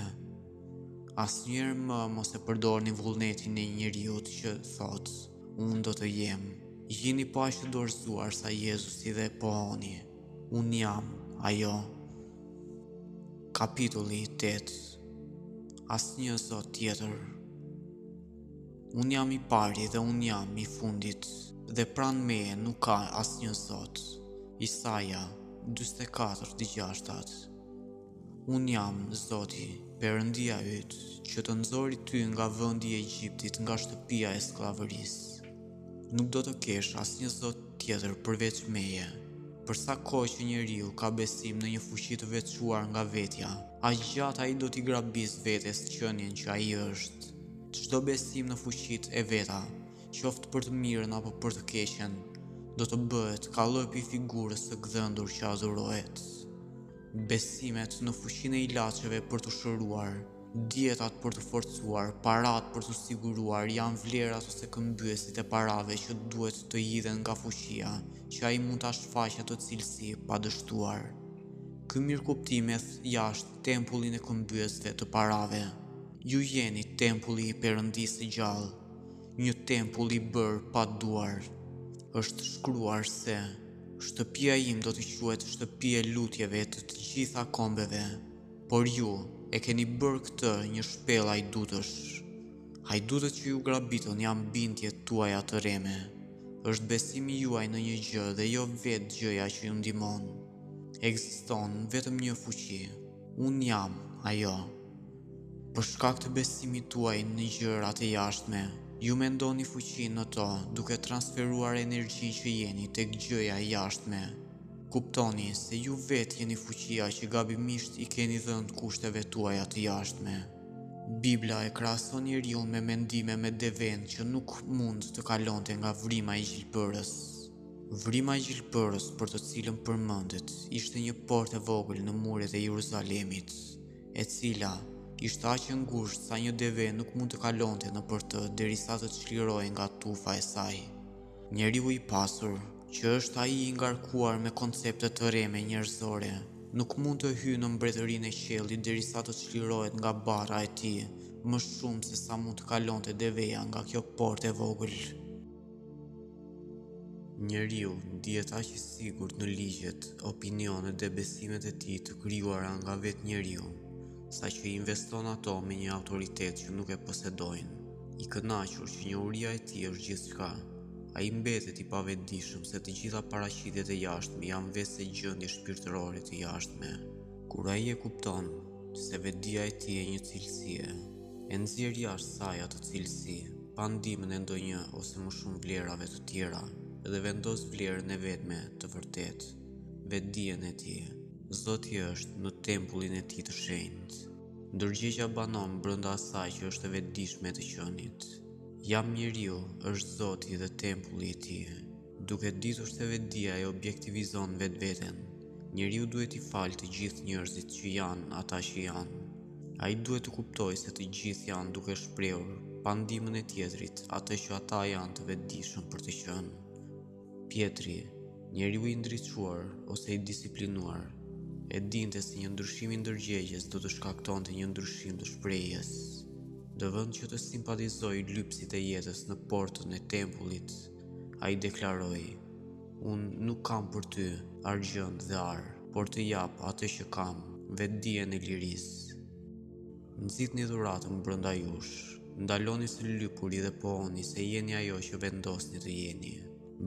Asnjëherë më mos e përdorni vullnetin e njeriut që thotë, unë do të jem. Jini po aq të dorëzuar sa Jezusi dhe pohoni, unë jam, ajo. Kapitulli 8 Asnjë zot tjetër Unë jam i pari dhe unë jam i fundit dhe pranë meje nuk ka asnjë zot. Isaja 44 te gjashta Unë jam Zoti, Perëndia yt, që të nxori ty nga vendi i Egjiptit, nga shtëpia e skllavërisë. Nuk do të kesh asnjë zot tjetër përveç meje. Për sa kohë që njeriu ka besim në një fuqi të veçuar nga vetja, aq gjatë ai do t'i grabisë vetes qenien që ai është. Çdo besim në fuqit e veta, qoftë për të mirën apo për të keqen, do të bëhet kallëp i figurës së gdhendur që adhurohet. Besimet në fuqinë e ilaçeve për të shëruar, dietat për të forcuar, paratë për të siguruar janë vlerat ose këmbyesit e parave që duhet të hidhen nga fuqia që ai mund ta shfaqë atë cilësi pa dështuar. Ky mirëkuptim hedh jashtë tempullin e këmbyesve të parave. Ju jeni tempulli i Perëndisë së gjallë, një tempull i bërë pa duar. Është shkruar se. Shtëpia im do të quhet shtëpi e lutjeve të të gjitha kombeve, por ju e keni bërë këtë një shpellë hajdutësh. Hajdutët që ju grabitin janë bindjet tuaja të rreme. Është besimi juaj në një gjë dhe jo vetë gjëja që ju ndihmon. Ekziston vetëm një fuqi. Unë jam ajo. Për shkak të besimit tuaj në gjëra të jashtme, ju mendoni fuqinë në to duke transferuar energjinë që jeni tek gjëja e jashtme. Kuptoni se ju vetë jeni fuqia që gabimisht i keni dhënë kushteve tuaja të jashtme. Bibla e krahason njeriun me mendime me devenë që nuk mund të kalonte nga vrima e gjilpërës. Vrima e gjilpërës për të cilën përmendet ishte një portë e vogël në muret e Jeruzalemit. e cila ishte aq e ngushtë sa një deve nuk mund të kalonte nëpër të derisa të çlirohej nga tufa e saj. Njeriu i pasur, që është ai i ngarkuar me koncepte të rreme njerëzore, nuk mund të hyjë në mbretërinë e qiellit derisa të çlirohet nga barra e tij, më shumë se sa mund të kalonte deveja nga kjo portë e vogël. Njeriu ndihet aq i sigurt në ligjet, opinionet dhe besimet e tij të krijuara nga vetë njeriu, saqë i investon ato me një autoritet që nuk e posedojnë. I kënaqur që njohuria e tij është gjithçka, ai mbetet i pavetëdijshëm se të gjitha paraqitjet e jashtme janë veçse gjendje shpirtërore të jashtme. Kur ai e kupton se vetëdija e tij e një cilësie, e nxjerr jashtë saj atë cilësi, pa ndihmën e ndonjë ose më shumë vlerave të tjera dhe vendos vlerën e vetme të vërtetë, vetëdijen e tij. Zoti është në tempullin e tij të shenjtë. Ndërgjegja banon brenda asaj që është e vetëdijshme të qenit. Jam njeriu, është Zoti dhe tempulli i tij. Duke ditur se vetëdija e objektivizon vetveten, njeriu duhet t'i falë të gjithë njerëzit që janë ata që janë. Ai duhet të kuptojë se të gjithë janë duke shprehur, pa ndihmën e tjetrit, atë që ata janë të vetëdijshëm për të qenë. Pjetri, njeriu i ndriçuar ose i disiplinuar, e dinte se një ndryshim i ndërgjegjës do të shkaktonte një ndryshim të shprehjes. Në vend që të simpatizojë lypësit e jetës në portën e tempullit, Ai deklaroi, Unë nuk kam për ty argjend dhe ar, por të jap atë që kam, vetëdijen e lirisë. Nxitni dhuratën brenda jush, ndaloni së lypuri dhe pohoni se jeni ajo që vendosni të jeni.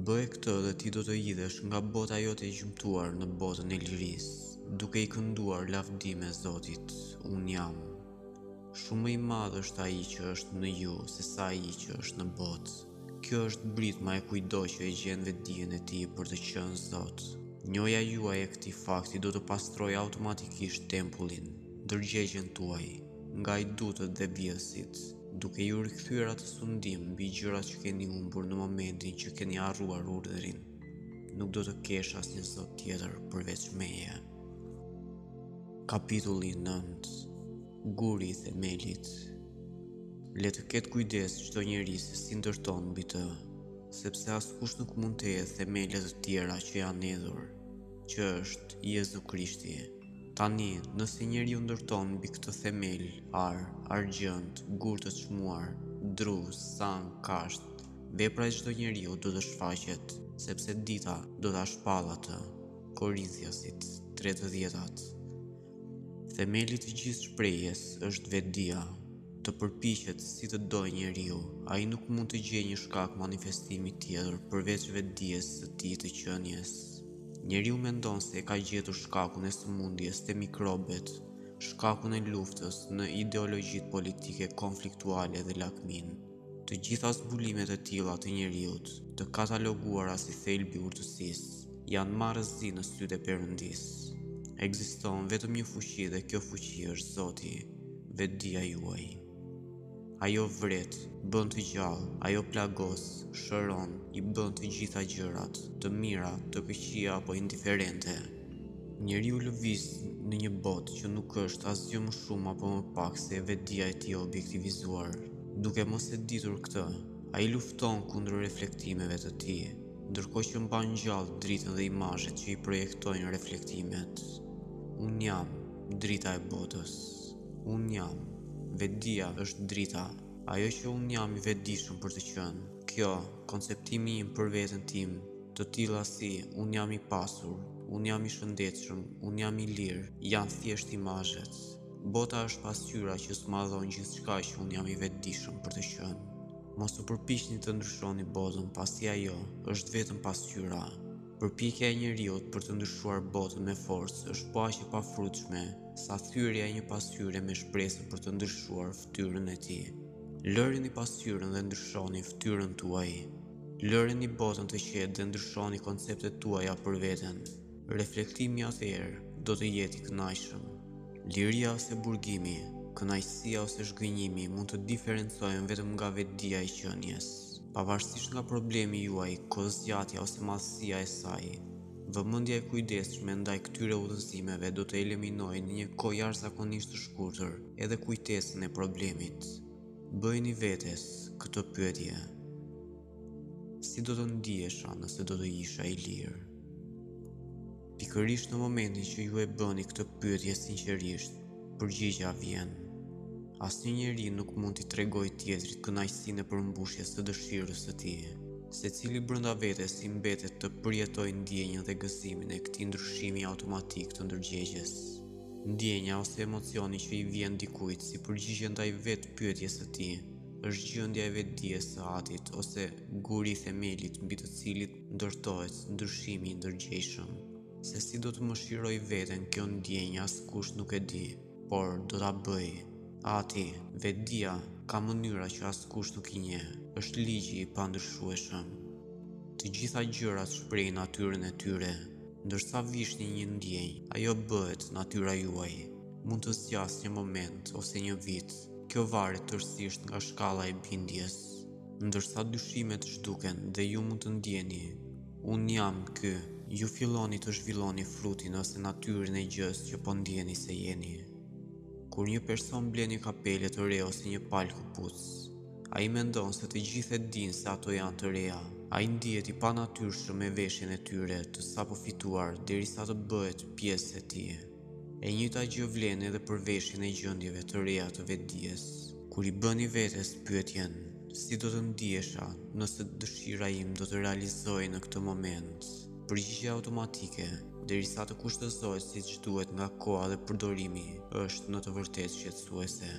Bëje këtë dhe ti do të hidhesh nga bota jote e gjymtuar në botën e lirisë, duke i kënduar lavdime Zotit, Unë jam. Shumë më i madh është ai që është në ju se sa ai që është në botë. Kjo është britma e kujtdo që e gjen vetëdijen e tij për të qenë zot. Njohja juaj e këtij fakti do të pastrojë automatikisht tempullin, ndërgjegjen tuaj, nga hajdutët dhe vjedhësit, duke ju rikthyer atë sundim mbi gjërat që keni humbur në momentin që keni harruar urdhrin, Nuk do të kesh asnjë zot tjetër përveç meje. Kapitulli 9 Guri i themelit. Le të ketë kujdes çdo njeri se si ndërton mbi të, sepse askush nuk mund të hedhë themele të tjera që janë hedhur, që është Jezu Krishti. Tani, nëse njeriu ndërton mbi këtë themel ar, argjend, gurë të çmuar, dru, sanë, kashtë, vepra e çdo njeriu do të shfaqet, sepse dita do ta shpallë atë. Korintasit, tre të dhjetat. Themeli i të gjithë shprehjes është vetëdija. Të përpiqet si të dojë njeriu, ai nuk mund të gjejë një shkak manifestimi tjetër përveç vetëdijes së tij të qenies. Njeriu mendon se e ka gjetur shkakun e sëmundjes te mikrobet, shkakun e luftës në ideologjitë politike konfliktuale dhe lakminë. Të gjitha zbulimet e tilla të njeriut, të kataloguara si thelbi i urtësisë, janë marrëzi në sytë e Perëndisë. Ekziston vetëm një fuqi dhe kjo fuqi është Zoti, vetëdija juaj. Ajo vret, bën të gjallë, ajo plagos, shëron, i bën të gjitha gjërat, të mira, të këqija apo indiferente. Njeriu lëviz në një botë që nuk është asgjë më shumë apo më pak se vetëdija e tij e objektivizuar. Duke mos e ditur këtë, ai lufton kundër reflektimeve të tij, ndërkohë që mban gjallë dritën dhe imazhet që i projektojnë reflektimet. Unë jam drita e botës. Unë jam. Vetëdija është drita. Ajo që unë jam i vetëdijshëm për të qenë. Kjo, konceptimi im për veten tim, të tilla si unë jam i pasur, unë jam i shëndetshëm, unë jam i lirë, janë thjesht imazhet. Bota është pasqyra që smadhon gjithçka që unë jam i vetëdijshëm për të qenë. Mos u përpiqni të ndryshoni botën, pasi ajo është vetëm pasqyra. Përpjekja e njeriut për të ndryshuar botën me forcë është po aq e pafrutshme sa thyerja e një pasqyre me shpresë për të ndryshuar fytyrën e tij. Lërini pasqyrën dhe ndryshoni fytyrën tuaj. Lërini botën të qetë dhe ndryshoni konceptet tuaja për veten. Reflektimi atëherë do të jetë i kënaqshëm. Liria ose burgimi, kënaqësia ose zhgënjimi mund të diferencohen vetëm nga vetëdija e qenies. Pavarësisht nga problemi juaj, kohëzgjatja ose madhësia e saj, vëmendja e kujdesshme ndaj këtyre udhëzimeve do të eliminojë në një kohë jashtëzakonisht të shkurtër, edhe kujtesën e problemit. Bëjni vetes këtë pyetje. Si do të ndihesha nëse do të isha i lirë? Pikërisht në momentin që ju e bëni këtë pyetje sinqerisht, përgjigja vjen. Asnjë njeri nuk mund t'i tregojë tjetrit kënaqësinë e përmbushjes së dëshirës së tij. Secili brenda vetes i mbetet të përjetojë ndjenjën dhe gëzimin e këtij ndryshimi automatik të ndërgjegjes. Ndjenja ose emocioni që i vjen dikujt si përgjigje ndaj vetë pyetjes së tij, është gjendja e vetëdijes së atit ose guri i themelit mbi të cilit ndërtohet ndryshimi i ndërgjegjshëm. Se si do të mishërojë veten kjo ndjenjë askush nuk e di, por do ta bëjë. Ati, vetëdija, ka mënyra që askush nuk i njeh, është ligji i pandryshueshëm. Të gjitha gjërat shprehin natyrën e tyre. Ndërsa vishni një ndjenjë, ajo bëhet natyra juaj. Mund të zgjasë një moment ose një vit, kjo varet tërësisht nga shkalla e bindjes. Ndërsa dyshimet zhduken dhe ju mund të ndjeni, Unë jam ky, ju filloni të zhvilloni frutin ose natyrën e gjësë që po ndjeni se jeni. Kur një person blen një kapele të re ose një palë këpucë, Ai mendon se të gjithë e dinë se ato janë të reja. Ai ndihet i panatyrshëm me veshjen e tyre të sapo fituar derisa të bëhet pjesë e tij. E njëjta gjë vlen edhe për veshjen e gjendjeve të reja të vetëdijes. Kur i bëni vetes pyetjen, si do të ndihesha nëse dëshira im do të realizohej në këtë moment? Përgjigja automatike, derisa të kushtëzohet siç duhet nga koha dhe përdorimi, është në të vërtetë shqetësuese.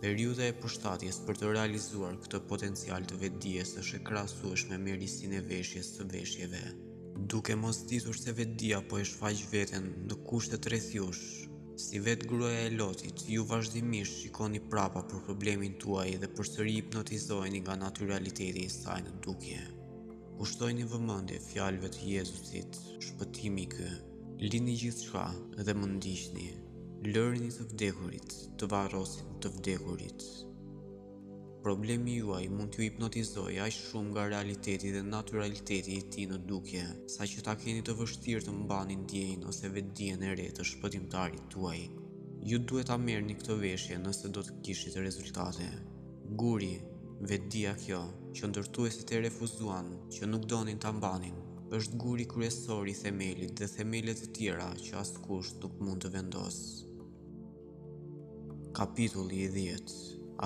Periudha e përshtatjes për të realizuar këtë potencial të vetëdijes është e krahasueshme me risinë e veshjes të veshjeve. Duke mos ditur se vetëdija po e shfaq veten në kushtet rreth jush, si vetë gruaja e Lotit, ju vazhdimisht shikoni prapa për problemin tuaj dhe përsëri hipnotizoheni nga natyraliteti i saj në dukje. Kushtojini vëmendje fjalëve të Jezusit, shpëtimi i ky. Lini gjithçka dhe më ndiqni. Lërini të vdekurit të varrosin të vdekurit. Problemi juaj mund t'ju hipnotizojë aq shumë nga realiteti dhe natyraliteti i tij në dukje, saqë ta keni të vështirë të mbani ndjenjën ose vetëdijen e re të shpëtimtarit tuaj. Ju duhet ta merrni këtë veshje nëse do të kishit rezultate. Guri, Vetëdija kjo, që ndërtuesit e refuzuan, që nuk donin ta mbanin. është guri kryesor i themelit dhe themelet e tjera që askush nuk mund të vendosë. Kapitulli i 10.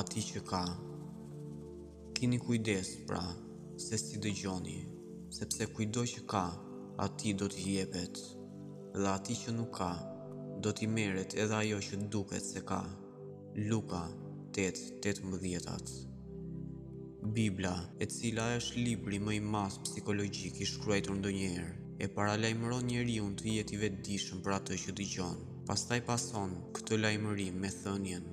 Atij që ka. Kini kujdes pra se si dëgjoni, sepse kujdo që ka, atij do t'i jepet, dhe atij që nuk ka, do t'i merret edhe ajo që duket se ka. Luka, tetë, tetëmbëdhjetë. Bibla, e cila është libri më i madh psikologjik i shkruajtur ndonjëherë, e paralajmëron njeriun të jetë i vetëdijshëm për atë që dëgjon. Pastaj pason këtë lajmërim me thënien,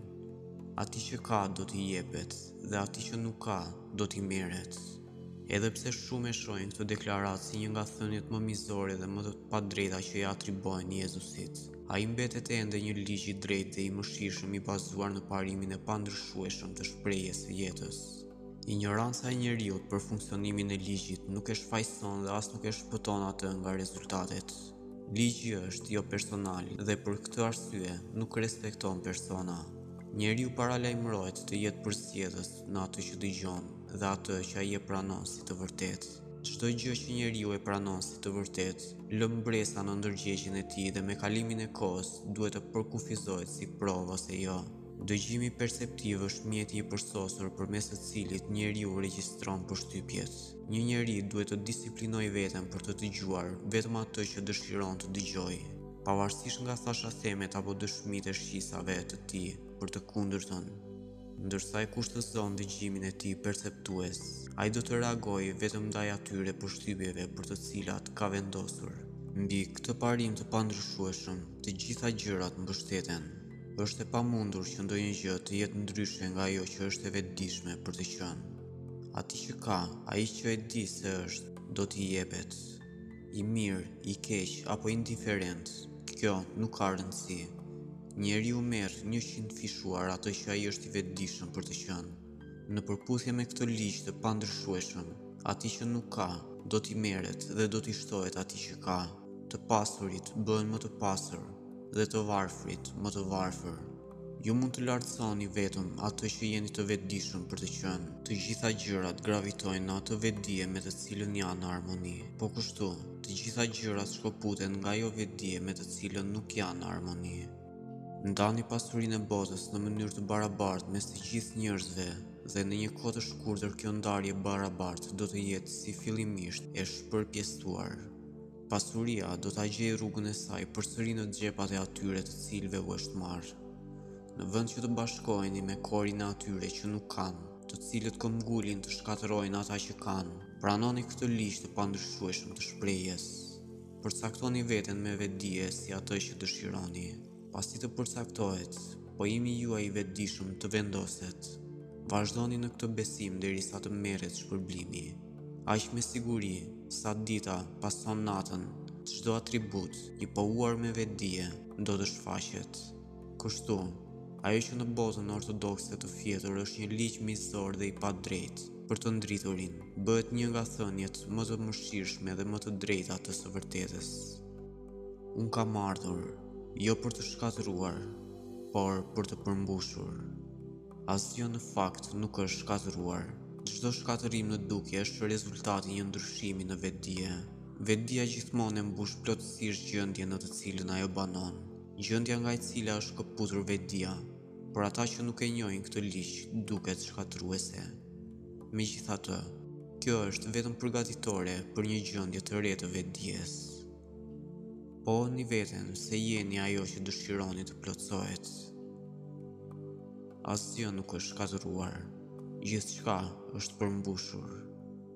Atij që ka do t'i jepet dhe atij që nuk ka do t'i merret. Edhe pse shumë e shohin këtë deklaratë si një nga thëniet më mizore dhe më të padrejta që i atribuohen Jezusit, Ai mbetet ende një ligj i drejtë dhe i mëshirshëm i bazuar në parimin e pandryshueshëm të shprehjes së jetës. Injoranca e njeriut për funksionimin e ligjit nuk e shfajëson dhe as nuk e shpëton atë nga rezultatet. Ligji është jopersonal dhe për këtë arsye nuk respekton persona. Njeriu paralajmërohet të jetë përzgjedhës në atë që dëgjon dhe atë që ai e pranon si të vërtetë. Çdo gjë që njeriu e pranon si të vërtetë, lë mbresa në ndërgjegjen e tij dhe me kalimin e kohës duhet të përkufizohet si provë ose jo. Dëgjimi perceptiv është mjeti i përsosur përmes së cilit njeriu regjistron përshtypjet. Një njeri duhet të disiplinojë veten për të dëgjuar vetëm atë që dëshiron të dëgjojë, pavarësisht nga thashathemet apo dëshmitë e shqisave të tij për të kundërtën. Ndërsa e kushtëzon dëgjimin e tij perceptues, ai do të reagojë vetëm ndaj atyre përshtypjeve për të cilat ka vendosur. Mbi këtë parim të pandryshueshëm, të gjitha gjërat mbështeten. Është e pamundur që ndonjë gjë të jetë ndryshe nga ajo që është e vetëdijshme për të qenë. Atij që ka, ai që e di se është, do t'i jepet. I mirë, i keq apo indiferent, kjo nuk ka rëndësi. Njeriu merr njëqindfishuar atë që ai është i vetëdijshëm për të qenë. Në përputhje me këtë ligj të pandryshueshëm, atij që nuk ka, do t'i merret dhe do t'i shtohet atij që ka. Të pasurit bëhen më të pasur dhe të varfrit më të varfër. Ju mund të lartësoni vetëm atë që jeni të vetëdijshëm për të qenë. Të gjitha gjërat gravitojnë në atë vetëdije me të cilën janë në harmoni. Po kështu, Të gjitha gjërat shkëputen nga ajo vetëdije me të cilën nuk janë në harmoni. Ndani pasurinë e botës në mënyrë të barabartë mes të gjithë njerëzve dhe në një kohë të shkurtër kjo ndarje e barabartë do të jetë si fillimisht e shpërpjesëtuar. Pasuria do ta gjejë rrugën e saj përsëri në xhepat e atyre të cilëve u është marrë. Në vend që të bashkoheni me korin e atyre që nuk kanë, të cilët këmbëngulin të shkatërrojnë ata që kanë. Pranoni këtë ligj të pandryshueshëm të shprehjes. Përcaktoni veten me vetëdije si atë që dëshironi. Pasi të përcaktohet, pohimi juaj i vetëdijshëm të vendoset. Vazhdoni në këtë besim derisa të merret shpërblimi. Aq me siguri, sa dita pason natën, çdo atribut i pohuar me vetëdije do të shfaqet. Kështu, ajo që në botën ortodokse të fjetur është një ligj mizor dhe i padrejtë për të ndriturin, bëhet një nga thëniet më të mëshirshme dhe më të drejta të së vërtetës. Unë kam ardhur, jo për të shkatërruar, por për të përmbushur. Asgjë në fakt nuk është shkatërruar. Çdo shkatërrim në dukje është rezultat i një ndryshimi në vetëdije. Vetëdija gjithmonë e mbush plotësisht gjendjen në të cilën ajo banon. Gjendja nga e cila është shkëputur vetëdija, për ata që nuk e njohin këtë ligj duket shkatërruese. Megjithatë, kjo është vetëm përgatitore për një gjendje të re të vetëdijes. Pohoni veten se jeni ajo që dëshironi të plotësohet. Asgjë nuk është shkatërruar, gjithçka është përmbushur.